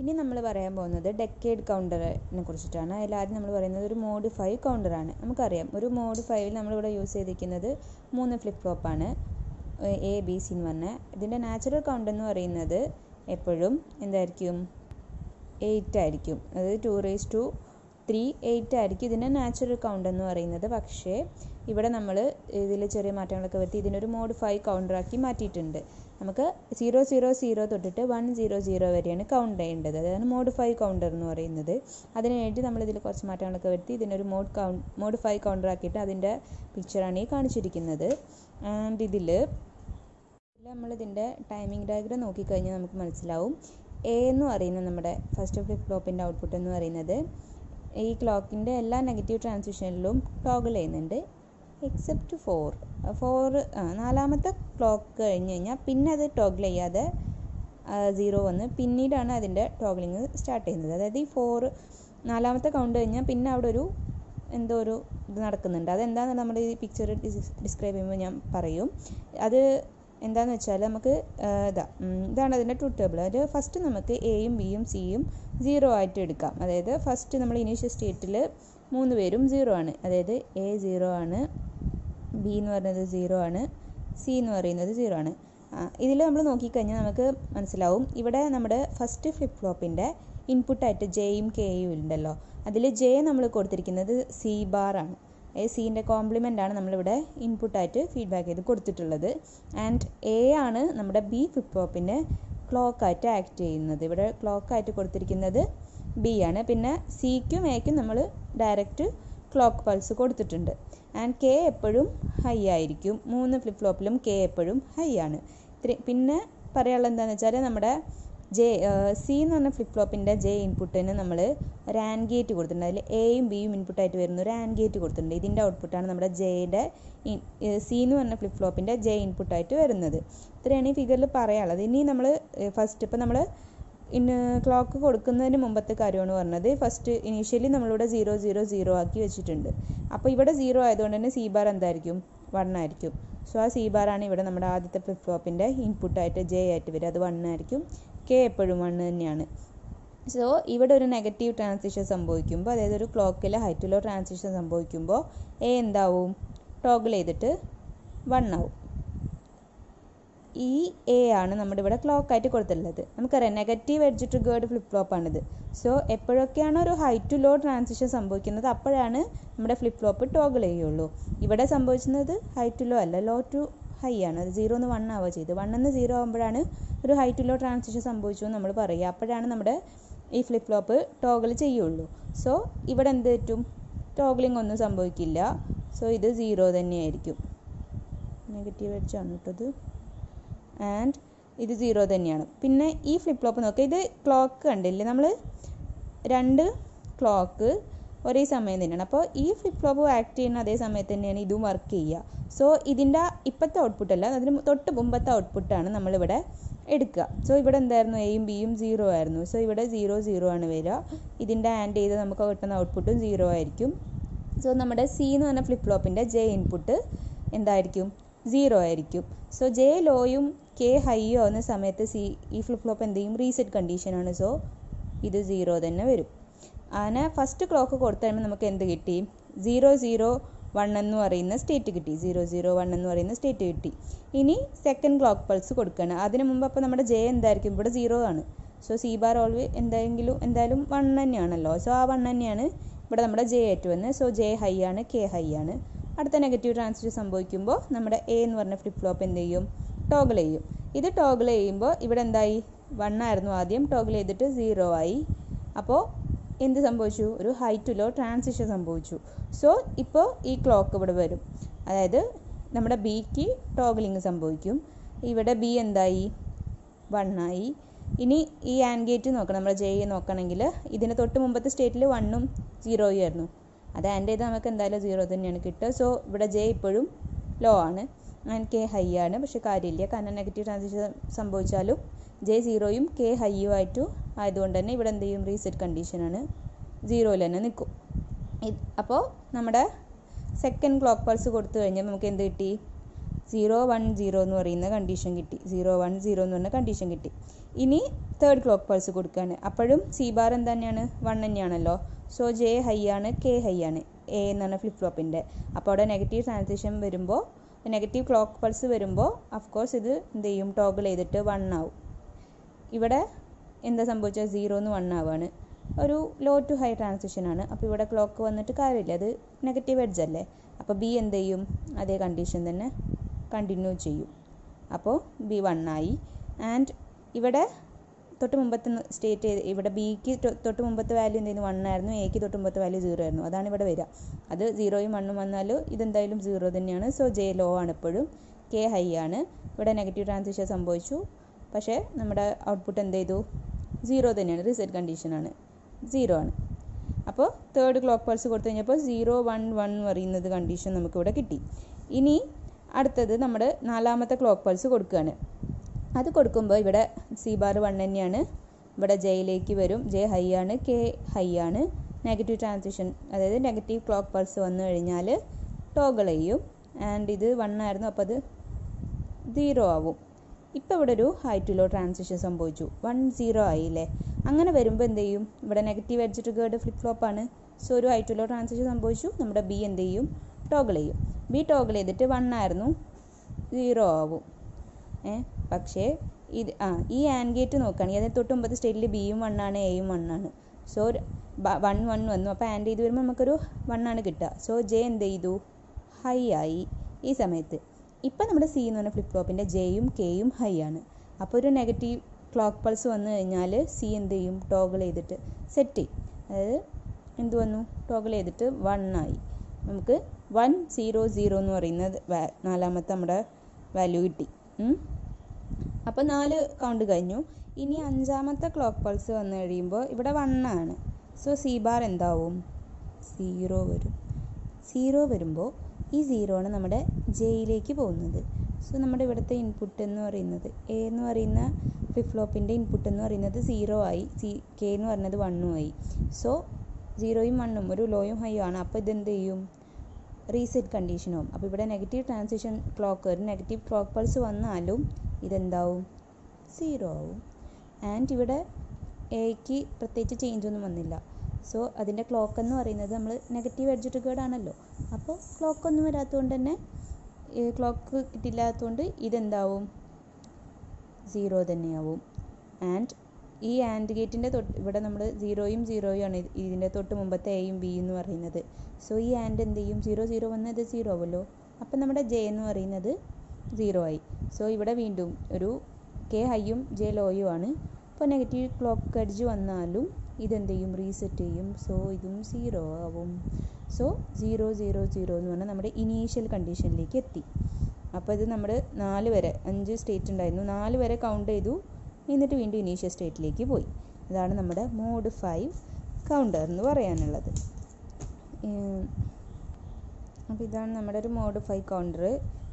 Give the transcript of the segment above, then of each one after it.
ഇനി നമ്മൾ പറയാൻ പോകുന്നത് ഡെക്കേഡ് കൗണ്ടറിനെ കുറിച്ചിട്ടാണ്. അതിൽ ആദ്യം നമ്മൾ പറയുന്നത് ഒരു മോഡ് ഫൈവ് കൗണ്ടറാണ് നമുക്കറിയാം. ഒരു മോഡ് ഫൈവിൽ നമ്മളിവിടെ യൂസ് ചെയ്തിരിക്കുന്നത് മൂന്ന് ഫ്ലിപ്പ് ഫ്ലോപ്പാണ് എ ബി സി എന്ന് പറഞ്ഞാൽ. ഇതിന്റെ നാച്ചുറൽ കൗണ്ട് എന്ന് പറയുന്നത് എപ്പോഴും എന്തായിരിക്കും? എയ്റ്റ് ആയിരിക്കും. അതായത് two raise to three eight ആയിരിക്കും ഇതിന്റെ നാച്ചുറൽ കൗണ്ട് എന്ന് പറയുന്നത്. പക്ഷേ ഇവിടെ നമ്മൾ ഇതിൽ ചെറിയ മാറ്റങ്ങളൊക്കെ വരുത്തി ഇതിനൊരു മോഡ് ഫൈവ് കൗണ്ടറാക്കി മാറ്റിയിട്ടുണ്ട്. നമുക്ക് സീറോ സീറോ സീറോ തൊട്ടിട്ട് വൺ സീറോ സീറോ വരെയാണ് കൗണ്ട് ചെയ്യേണ്ടത്. അതാണ് മോഡിഫൈ കൗണ്ടർ എന്ന് പറയുന്നത്. അതിന് വേണ്ടി നമ്മൾ ഇതിൽ കുറച്ച് മാറ്റങ്ങളൊക്കെ വരുത്തി ഇതിനൊരു മോഡ് കൗണ്ട് മോഡിഫൈ കൗണ്ടർ ആക്കിയിട്ട് അതിന്റെ പിക്ചറാണ് ഈ കാണിച്ചിരിക്കുന്നത്. ആൻഡ് ഇതിൽ നമ്മളിതിന്റെ ടൈമിംഗ് ഡയഗ്രാം നോക്കിക്കഴിഞ്ഞാൽ നമുക്ക് മനസ്സിലാവും. എ എന്ന് പറയുന്ന നമ്മുടെ ഫസ്റ്റ് ഫ്ലിപ്പ് ഫ്ലോപ്പിന്റെ ഔട്ട്പുട്ട് എന്ന് പറയുന്നത്. ഈ ക്ലോക്കിന്റെ എല്ലാ നെഗറ്റീവ് ട്രാൻസിഷനിലും ടോഗിൾ ചെയ്യുന്നുണ്ട്. എക്സെപ്റ്റ് ഫോർ ഫോർ നാലാമത്തെ ക്ലോക്ക് കഴിഞ്ഞ് കഴിഞ്ഞാൽ പിന്നെ അത് ടോഗിൾ ചെയ്യാതെ സീറോ വന്ന് പിന്നീടാണ് അതിന്റെ ടോഗിളിങ് സ്റ്റാർട്ട് ചെയ്യുന്നത്. അതായത് ഈ ഫോർ നാലാമത്തെ കൗണ്ട് കഴിഞ്ഞാൽ പിന്നെ അവിടെ ഒരു എന്തോ ഒരു ഇത് നടക്കുന്നുണ്ട്. അതെന്താണെന്ന് നമ്മൾ ഈ പിക്ചർ ഡിസ്ക്രൈബ് ചെയ്യുമ്പോൾ ഞാൻ പറയും. അത് എന്താണെന്ന് വെച്ചാൽ നമുക്ക് ഇതാ ഇതാണ് അതിന്റെ ട്രൂ ടേബിൾ അത് ഫസ്റ്റ് നമുക്ക് എയും ബിയും സിയും സീറോ ആയിട്ട് എടുക്കാം. അതായത് ഫസ്റ്റ് നമ്മൾ ഇനീഷ്യൽ സ്റ്റേറ്റിൽ മൂന്ന് പേരും സീറോ ആണ്. അതായത് എ സീറോ ആണ്. ബി എന്ന് പറയുന്നത് സീറോ ആണ് സി എന്ന് പറയുന്നത് സീറോ ആണ്. ഇതിൽ നമ്മൾ നോക്കിക്കഴിഞ്ഞാൽ നമുക്ക് മനസ്സിലാവും. ഇവിടെ നമ്മുടെ ഫസ്റ്റ് ഫ്ലിപ്പ് ഫ്ലോപ്പിന്റെ ഇൻപുട്ടായിട്ട് ജെയും കെയും ഉണ്ടല്ലോ അതിൽ ജെ നമ്മൾ കൊടുത്തിരിക്കുന്നത് സി ആണ്. അതായത് സീന്റെ കോംപ്ലിമെന്റ് ആണ് നമ്മളിവിടെ ഇൻപുട്ടായിട്ട് ഫീഡ്ബാക്ക് ചെയ്ത് കൊടുത്തിട്ടുള്ളത്. ആൻഡ് എ ആണ് നമ്മുടെ ബി ഫ്ലിപ്പ് ഫ്ലോപ്പിന്റെ ക്ലോക്കായിട്ട് ആക്ട് ചെയ്യുന്നത്. ഇവിടെ ക്ലോക്കായിട്ട് കൊടുത്തിരിക്കുന്നത് ബി ആണ്. പിന്നെ സിക്കും എക്കും നമ്മൾ ഡയറക്റ്റ് ക്ലോക്ക് പൾസ് കൊടുത്തിട്ടുണ്ട്. ആൻഡ് കെ എപ്പോഴും ഹൈ ആയിരിക്കും. മൂന്ന് ഫ്ലിപ്പ് ഫ്ലോപ്പിലും കെ എപ്പോഴും ഹൈ ആണ്. പിന്നെ പറയാനുള്ളത് എന്താണെന്ന് വെച്ചാൽ നമ്മുടെ ജെ സി എന്ന് പറഞ്ഞ ഫ്ലിപ്പ് ഫ്ലോപ്പിന്റെ ജെ ഇൻപുട്ടിന് നമ്മൾ ഒരു ആൻഡ് ഗേറ്റ് കൊടുത്തിട്ടുണ്ട് അതിൽ എയും ബിയും ഇൻപുട്ടായിട്ട് വരുന്ന ഒരു ആൻഡ് ഗേറ്റ് കൊടുത്തിട്ടുണ്ട് ഇതിന്റെ ഔട്ട്പുട്ടാണ് നമ്മുടെ ജെയുടെ സി എന്ന് പറഞ്ഞ ഫ്ലിപ്പ് ഫ്ലോപ്പിന്റെ ജെ ഇൻപുട്ടായിട്ട് വരുന്നത്. ഇത്രയാണ് ഈ ഫിഗറിൽ പറയാനുള്ളത്. ഇനി നമ്മൾ ഫസ്റ്റ് ഇപ്പോൾ നമ്മൾ ഇൻ ക്ലോക്ക് കൊടുക്കുന്നതിന് മുമ്പത്തെ കാര്യമാണ് പറഞ്ഞത്. ഫസ്റ്റ് ഇനീഷ്യലി നമ്മളിവിടെ സീറോ സീറോ സീറോ ആക്കി വെച്ചിട്ടുണ്ട്. അപ്പോൾ ഇവിടെ സീറോ ആയതുകൊണ്ട് തന്നെ സി ബാർ എന്തായിരിക്കും? വൺ ആയിരിക്കും. സോ ആ സി ബാറാണ് ഇവിടെ നമ്മുടെ ആദ്യത്തെ ഫ്ലിപ്പ് ഫ്ലോപ്പിന്റെ ഇൻപുട്ടായിട്ട് ജെ ആയിട്ട് വരിക. അത് വൺ ആയിരിക്കും. കെ എപ്പോഴും വൺ തന്നെയാണ്. സോ ഇവിടെ ഒരു നെഗറ്റീവ് ട്രാൻസിഷൻ സംഭവിക്കുമ്പോൾ അതായത് ഒരു ക്ലോക്കിലെ ഹൈറ്റിലോ ട്രാൻസിഷൻ സംഭവിക്കുമ്പോൾ എ എന്താവും? ടോഗിൾ ചെയ്തിട്ട് വൺ ആവും. ഈ എ ആണ് നമ്മുടെ ഇവിടെ ക്ലോക്കായിട്ട് കൊടുത്തിട്ടുള്ളത്. നമുക്കറിയാം നെഗറ്റീവ് എഡ്ജ് ട്രിഗേർഡ് ഫ്ലിപ്പ് ഫ്ലോപ്പാണിത് സോ എപ്പോഴൊക്കെയാണ് ഒരു ഹൈ ടു ലോ ട്രാൻസിഷൻ സംഭവിക്കുന്നത് അപ്പോഴാണ് നമ്മുടെ ഫ്ലിപ്പ് ഫ്ലോപ്പ് ടോഗിൾ ചെയ്യുള്ളൂ. ഇവിടെ സംഭവിക്കുന്നത് ഹൈ ടു ലോ അല്ല ലോ ടു ഹൈ ആണ്. അത് സീറോ എന്ന് വൺ ആവുക ചെയ്ത് വൺ എന്ന് സീറോ ആകുമ്പോഴാണ് ഒരു ഹൈ ടു ലോ ട്രാൻസിഷൻ സംഭവിച്ചു എന്ന് നമ്മൾ പറയുക. അപ്പോഴാണ് നമ്മുടെ ഈ ഫ്ലിപ്പ് ഫ്ലോപ്പ് ടോഗിൾ ചെയ്യുള്ളൂ. സോ ഇവിടെ എന്ത് പറ്റും? ടോഗിളിംഗ് ഒന്നും സംഭവിക്കില്ല. സോ ഇത് സീറോ തന്നെയായിരിക്കും. നെഗറ്റീവ് അടിച്ചാണ് കേട്ടത് ആൻഡ് ഇത് സീറോ തന്നെയാണ്. പിന്നെ ഈ ഫ്ലിപ്പ് ഫ്ലോപ്പ് നോക്കുക ഇത് ക്ലോക്ക് കണ്ടില്ലേ നമ്മൾ രണ്ട് ക്ലോക്ക് ഒരേ സമയം തന്നെയാണ്. അപ്പോൾ ഈ ഫ്ലിപ്പ് ഫ്ലോപ്പ് ആക്ട് ചെയ്യുന്ന അതേ സമയത്ത് തന്നെയാണ് ഇതും വർക്ക് ചെയ്യുക. സോ ഇതിന്റെ ഇപ്പോഴത്തെ ഔട്ട്പുട്ട് അല്ല അതിന് തൊട്ട് മുമ്പത്തെ ഔട്ട്പുട്ടാണ് നമ്മളിവിടെ എടുക്കുക. സോ ഇവിടെ എന്തായിരുന്നു? എയും ബിയും സീറോ ആയിരുന്നു. സോ ഇവിടെ സീറോ സീറോ ആണ് വരിക. ഇതിന്റെ ആൻഡ് ചെയ്ത് നമുക്ക് കിട്ടുന്ന ഔട്ട്പുട്ടും സീറോ ആയിരിക്കും. സോ നമ്മുടെ സി എന്ന് പറഞ്ഞ ഫ്ലിപ്പ് ഫ്ലോപ്പിന്റെ ജെ ഇൻപുട്ട് എന്തായിരിക്കും? സീറോ ആയിരിക്കും. സോ ജെ ലോയും കെ ഹൈയോ ആവുന്ന സമയത്ത് സി ഈ ഫ്ലിപ്പ് ഫ്ലോപ്പ് എന്ത് ചെയ്യും റീസെറ്റ് കണ്ടീഷനാണ് സോ ഇത് സീറോ തന്നെ വരും. അങ്ങനെ ഫസ്റ്റ് ക്ലോക്ക് കൊടുത്തു കഴിയുമ്പോൾ നമുക്ക് എന്ത് കിട്ടി? സീറോ സീറോ വൺ എന്ന് പറയുന്ന സ്റ്റേറ്റ് കിട്ടി. സീറോ സീറോ വൺ എന്ന് പറയുന്ന സ്റ്റേറ്റ് കിട്ടി. ഇനി സെക്കൻഡ് ക്ലോക്ക് പൾസ് കൊടുക്കുകയാണ് അതിന് മുമ്പ് അപ്പോൾ നമ്മുടെ ജെ എന്തായിരിക്കും? ഇവിടെ സീറോ ആണ്. സോ സി ബാർ ഓൾവേ എന്തെങ്കിലും എന്തായാലും വൺ തന്നെയാണല്ലോ. സോ ആ വൺ തന്നെയാണ് ഇവിടെ നമ്മുടെ ജെ ആയിട്ട് വന്നത് സോ ജെ ഹൈ ആണ് കെ ഹൈ ആണ്. അടുത്ത നെഗറ്റീവ് ട്രാൻസിഷൻ സംഭവിക്കുമ്പോൾ നമ്മുടെ എ എന്ന് പറഞ്ഞ ഫ്ലിപ്പ് ഫ്ലോപ്പ് എന്ത് ചെയ്യും? ടോഗിൾ ചെയ്യും. ഇത് ടോഗിൾ ചെയ്യുമ്പോൾ ഇവിടെ എന്തായി? വൺ ആയിരുന്നു ആദ്യം. ടോഗിൾ ചെയ്തിട്ട് സീറോ ആയി. അപ്പോൾ എന്ത് സംഭവിച്ചു? ഒരു ഹൈ ടു ലോ ട്രാൻസിഷൻ സംഭവിച്ചു. സോ ഇപ്പോൾ ഈ ക്ലോക്ക് ഇവിടെ വരും. അതായത് നമ്മുടെ ബിക്ക് ടോഗിളിങ് സംഭവിക്കും. ഇവിടെ ബി എന്തായി? വൺ ആയി. ഇനി ഈ ആൻഡ് ഗേറ്റ് നോക്കണം. നമ്മുടെ ജെ നോക്കണമെങ്കിൽ ഇതിന് തൊട്ട് മുമ്പത്തെ സ്റ്റേറ്റിൽ വണ്ണും സീറോയും ആയിരുന്നു. അത് ആൻഡ് ചെയ്താൽ നമുക്ക് എന്തായാലും സീറോ തന്നെയാണ് കിട്ടുക. സോ ഇവിടെ ജെ ഇപ്പോഴും ലോ ആണ്. ആൻഡ് കെ ഹൈ ആണ്. പക്ഷേ കാര്യമില്ല. കാരണം നെഗറ്റീവ് ട്രാൻസിഷൻ സംഭവിച്ചാലും ജെ സീറോയും കെ ഹൈയും ആയിട്ടു ആയതുകൊണ്ട് തന്നെ ഇവിടെ എന്ത് ചെയ്യും? റീസെറ്റ് കണ്ടീഷനാണ് സീറോയിൽ തന്നെ നിൽക്കും. അപ്പോൾ നമ്മുടെ സെക്കൻഡ് ക്ലോക്ക് പൾസ് കൊടുത്തു കഴിഞ്ഞാൽ നമുക്ക് എന്ത് കിട്ടി? സീറോ വൺ സീറോ എന്ന് പറയുന്ന കണ്ടീഷൻ കിട്ടി. സീറോ വൺ സീറോ എന്ന് പറഞ്ഞ കണ്ടീഷൻ കിട്ടി. ഇനി തേർഡ് ക്ലോക്ക് പൾസ് കൊടുക്കുകയാണ് അപ്പോഴും സി ബാർ എന്ത് തന്നെയാണ് വൺ തന്നെയാണല്ലോ. സോ ജെ ഹൈ ആണ് കെ ഹൈ ആണ്. എ എന്നാണ് ഫ്ലിപ്പ് ഫ്ലോപ്പിന്റെ അപ്പോൾ അവിടെ നെഗറ്റീവ് ട്രാൻസിഷൻ വരുമ്പോൾ നെഗറ്റീവ് ക്ലോക്ക് പൾസ് വരുമ്പോൾ അഫ്കോഴ്സ് ഇത് എന്ത് ചെയ്യും? ടോഗിൾ ചെയ്തിട്ട് വൺ ആവും. ഇവിടെ എന്താ സംഭവിച്ചാൽ സീറോ എന്ന് വൺ ആവാണ്. ഒരു ലോ ടു ഹൈ ട്രാൻസിഷൻ ആണ്. അപ്പോൾ ഇവിടെ ക്ലോക്ക് വന്നിട്ട് കാര്യമില്ല. അത് നെഗറ്റീവ് എഡ്ജ് അല്ലേ? അപ്പോൾ ബി എന്ത് ചെയ്യും? അതേ കണ്ടീഷൻ തന്നെ കണ്ടിന്യൂ ചെയ്യും. അപ്പോൾ ബി വൺ ആയി. ആൻഡ് ഇവിടെ തൊട്ട് മുമ്പത്തെ സ്റ്റേറ്റ് ചെയ്ത് ഇവിടെ ബിക്ക് തൊട്ട് മുമ്പത്തെ വാല്യൂ എന്തെങ്കിലും വൺ ആയിരുന്നു. എക്ക് തൊട്ട് മുമ്പത്തെ വാല്യൂ സീറോ ആയിരുന്നു. അതാണ് ഇവിടെ വരിക. അത് സീറോയും വണ്ണും വന്നാൽ ഇതെന്തായാലും സീറോ തന്നെയാണ്. സോ ജെ ലോ ആണ് എപ്പോഴും കെ ഹൈ ആണ്. ഇവിടെ നെഗറ്റീവ് ട്രാൻസിഷൻ സംഭവിച്ചു. പക്ഷേ നമ്മുടെ ഔട്ട്പുട്ട് എന്ത് ചെയ്തു? സീറോ തന്നെയാണ്. റിസൾട്ട് കണ്ടീഷനാണ് സീറോ ആണ്. അപ്പോൾ തേർഡ് ക്ലോക്ക് പൾസ് കൊടുത്തു കഴിഞ്ഞപ്പോൾ സീറോ വൺ വൺ പറയുന്നത് കണ്ടീഷൻ നമുക്കിവിടെ കിട്ടി. ഇനി അടുത്തത് നമ്മുടെ നാലാമത്തെ ക്ലോക്ക് പൾസ് കൊടുക്കുകയാണ്. അത് കൊടുക്കുമ്പോൾ ഇവിടെ സി ബാർ വൺ തന്നെയാണ്. ഇവിടെ ജെയിലേക്ക് വരും. ജെ ഹൈ ആണ്. കെ ഹൈ ആണ്. നെഗറ്റീവ് ട്രാൻസിഷൻ അതായത് നെഗറ്റീവ് ക്ലോക്ക് പൾസ് വന്നു കഴിഞ്ഞാൽ ടോഗിൾ ചെയ്യും. ആൻഡ് ഇത് വൺ ആയിരുന്നു. അപ്പോൾ അത് സീറോ ആവും. ഇപ്പോൾ ഇവിടെ ഒരു ഹൈ ടു ലോ ട്രാൻസിഷൻ സംഭവിച്ചു. വൺ സീറോ ആയില്ലേ? അങ്ങനെ വരുമ്പോൾ എന്ത് ചെയ്യും? ഇവിടെ negative edge triggered flip flop ആണ്. സോ ഒരു ഹൈ ടു ലോ ട്രാൻസിഷൻ സംഭവിച്ചു. നമ്മുടെ ബി എന്ത് ചെയ്യും? ടോഗിൾ ചെയ്യും. ബി ടോഗിൾ ചെയ്തിട്ട് വൺ ആയിരുന്നു. സീറോ ആവും. ഏ? പക്ഷേ ഇത് ആ ഈ ആൻഡ് ഗേറ്റ് നോക്കുകയാണെങ്കിൽ അതിന് തൊട്ട് മുമ്പത്തെ സ്റ്റേറ്റിൽ ബിയും വണ്ണാണ് എയും വണ്ണാണ് സോ വൺ വൺ വന്നു. അപ്പോൾ ആൻഡ് ചെയ്ത് വരുമ്പോൾ നമുക്കൊരു വണ്ണാണ് കിട്ടുക. സോ ജെ എന്ത് ചെയ്തു? ഹൈ ആയി ഈ സമയത്ത്. ഇപ്പം നമ്മുടെ സി എന്ന് പറഞ്ഞ ഫ്ലിപ്പ് ഫ്ലോപ്പിന്റെ ജെയും കെയും ഹൈ ആണ്. അപ്പോൾ ഒരു നെഗറ്റീവ് ക്ലോക്ക് പൾസ് വന്നു കഴിഞ്ഞാൽ സി എന്ത് ചെയ്യും? ടോഗിൾ ചെയ്തിട്ട് സെറ്റ് ചെയ്യും. അതായത് എന്ത് വന്നു? ടോഗിൾ ചെയ്തിട്ട് വൺ ആയി. നമുക്ക് വൺ സീറോ സീറോ എന്ന് പറയുന്നത് നാലാമത്തെ നമ്മുടെ വാല്യൂ കിട്ടി. അപ്പോൾ നാല് കൗണ്ട് കഴിഞ്ഞു. ഇനി അഞ്ചാമത്തെ ക്ലോക്ക് പൾസ് വന്നു കഴിയുമ്പോൾ ഇവിടെ വണ്ണാണ് സോ സി ബാർ എന്താവും? സീറോ വരും. സീറോ വരുമ്പോൾ ഈ സീറോ ആണ് നമ്മുടെ ജെയിലേക്ക് പോകുന്നത്. സോ നമ്മുടെ ഇവിടുത്തെ ഇൻപുട്ട് എന്ന് പറയുന്നത് എ എന്ന് പറയുന്ന ഫ്ലിപ്പ് ഫ്ലോപ്പിന്റെ ഇൻപുട്ട് എന്ന് പറയുന്നത് സീറോ ആയി. സി കെ എന്ന് പറയുന്നത് വണ്ണും ആയി. സോ സീറോയും വണ്ണും ഒരു ലോയും ഹൈയും ആണ്. അപ്പോൾ ഇതെന്ത് ചെയ്യും? റീസെറ്റ് കണ്ടീഷനും അപ്പോൾ ഇവിടെ നെഗറ്റീവ് ട്രാൻസിഷൻ ക്ലോക്ക് ഒരു നെഗറ്റീവ് ക്ലോക്ക് പൾസ് വന്നാലും ഇതെന്താവും? സീറോ ആവും. ആൻഡ് ഇവിടെ എക്ക് പ്രത്യേകിച്ച് ചേഞ്ച് ഒന്നും വന്നില്ല. സോ അതിന്റെ ക്ലോക്ക് എന്ന് പറയുന്നത് നമ്മൾ നെഗറ്റീവ് എഡ്ജ് ട്രിഗേർഡ് ആണല്ലോ. അപ്പോൾ ക്ലോക്ക് ഒന്നും വരാത്തതുകൊണ്ട് തന്നെ ക്ലോക്ക് കിട്ടില്ലാത്തതുകൊണ്ട് ഇതെന്താവും? സീറോ തന്നെയാവും. ആൻഡ് ഈ ആൻഡ് ഗേറ്റിന്റെ തൊട്ട് ഇവിടെ നമ്മൾ സീറോയും സീറോയും ആണ് ഇതിന്റെ തൊട്ട് മുമ്പത്തെ എയും ബി എന്ന് പറയുന്നത്. സോ ഈ ആൻഡ് എന്ത് ചെയ്യും? സീറോ സീറോ വന്നാൽ ഇത് സീറോ ആവുമല്ലോ. അപ്പം നമ്മുടെ ജെ എന്ന് പറയുന്നത് സീറോ ആയി. സോ ഇവിടെ വീണ്ടും ഒരു കെ ഹൈയും ജെ ലോയും ആണ്. അപ്പോൾ നെഗറ്റീവ് ക്ലോക്ക് അടിച്ച് വന്നാലും ഇതെന്ത് ചെയ്യും? റീസെറ്റ് ചെയ്യും. സോ ഇതും സീറോ ആവും. സോ സീറോ സീറോ സീറോ എന്ന് പറഞ്ഞാൽ നമ്മുടെ ഇനീഷ്യൽ കണ്ടീഷനിലേക്ക് എത്തി. അപ്പോൾ ഇത് നമ്മൾ നാല് വരെ അഞ്ച് സ്റ്റേറ്റ് ഉണ്ടായിരുന്നു. നാല് വരെ കൗണ്ട് ചെയ്തു. എന്നിട്ട് വീണ്ടും ഇനീഷ്യൽ സ്റ്റേറ്റിലേക്ക് പോയി. ഇതാണ് നമ്മുടെ മോഡ് ഫൈവ് കൗണ്ടർ എന്ന് പറയാനുള്ളത്. അപ്പോൾ ഇതാണ് നമ്മുടെ ഒരു മോഡ് ഫൈവ് കൗണ്ടർ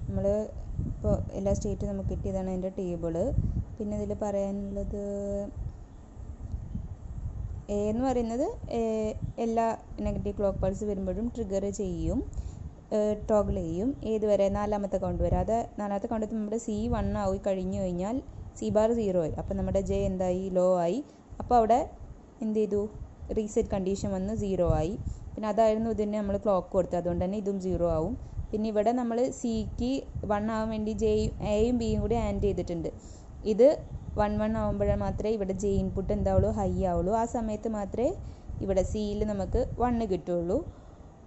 നമ്മൾ ഇപ്പോൾ എല്ലാ സ്റ്റേറ്റും നമുക്ക് കിട്ടിയതാണ് അതിന്റെ ടേബിൾ പിന്നെ ഇതിൽ പറയാനുള്ളത് എ എന്ന് പറയുന്നത് എല്ലാ നെഗറ്റീവ് ക്ലോക്ക് പൾസ് വരുമ്പോഴും ട്രിഗർ ചെയ്യും ടോഗിൾ ചെയ്യും. ഏത് വരെ നാലാമത്തെ കൗണ്ട് വരെ. അത് നാലാമത്തെ കൗണ്ട് നമ്മുടെ സി വൺ ആയി കഴിഞ്ഞു കഴിഞ്ഞാൽ സി ബാർ സീറോ ആയി. അപ്പോൾ നമ്മുടെ ജെ എന്തായി? ലോ ആയി. അപ്പോൾ അവിടെ എന്ത് ചെയ്തു? റീസെറ്റ് കണ്ടീഷൻ വന്ന് സീറോ ആയി. പിന്നെ അതായിരുന്നു ഇതിന് നമ്മൾ ക്ലോക്ക് കൊടുത്തത്. അതുകൊണ്ട് തന്നെ ഇതും സീറോ ആവും. പിന്നെ ഇവിടെ നമ്മൾ സിക്ക് വൺ ആവാൻ വേണ്ടി ജെയും എയും ബിയും കൂടി ആൻഡ് ചെയ്തിട്ടുണ്ട്. ഇത് വൺ വൺ ആകുമ്പോഴേ മാത്രമേ ഇവിടെ ജെ ഇൻപുട്ട് എന്താവുള്ളൂ? ഹൈ ആവുള്ളൂ. ആ സമയത്ത് മാത്രമേ ഇവിടെ സിയിൽ നമുക്ക് വണ്ണ് കിട്ടുള്ളൂ.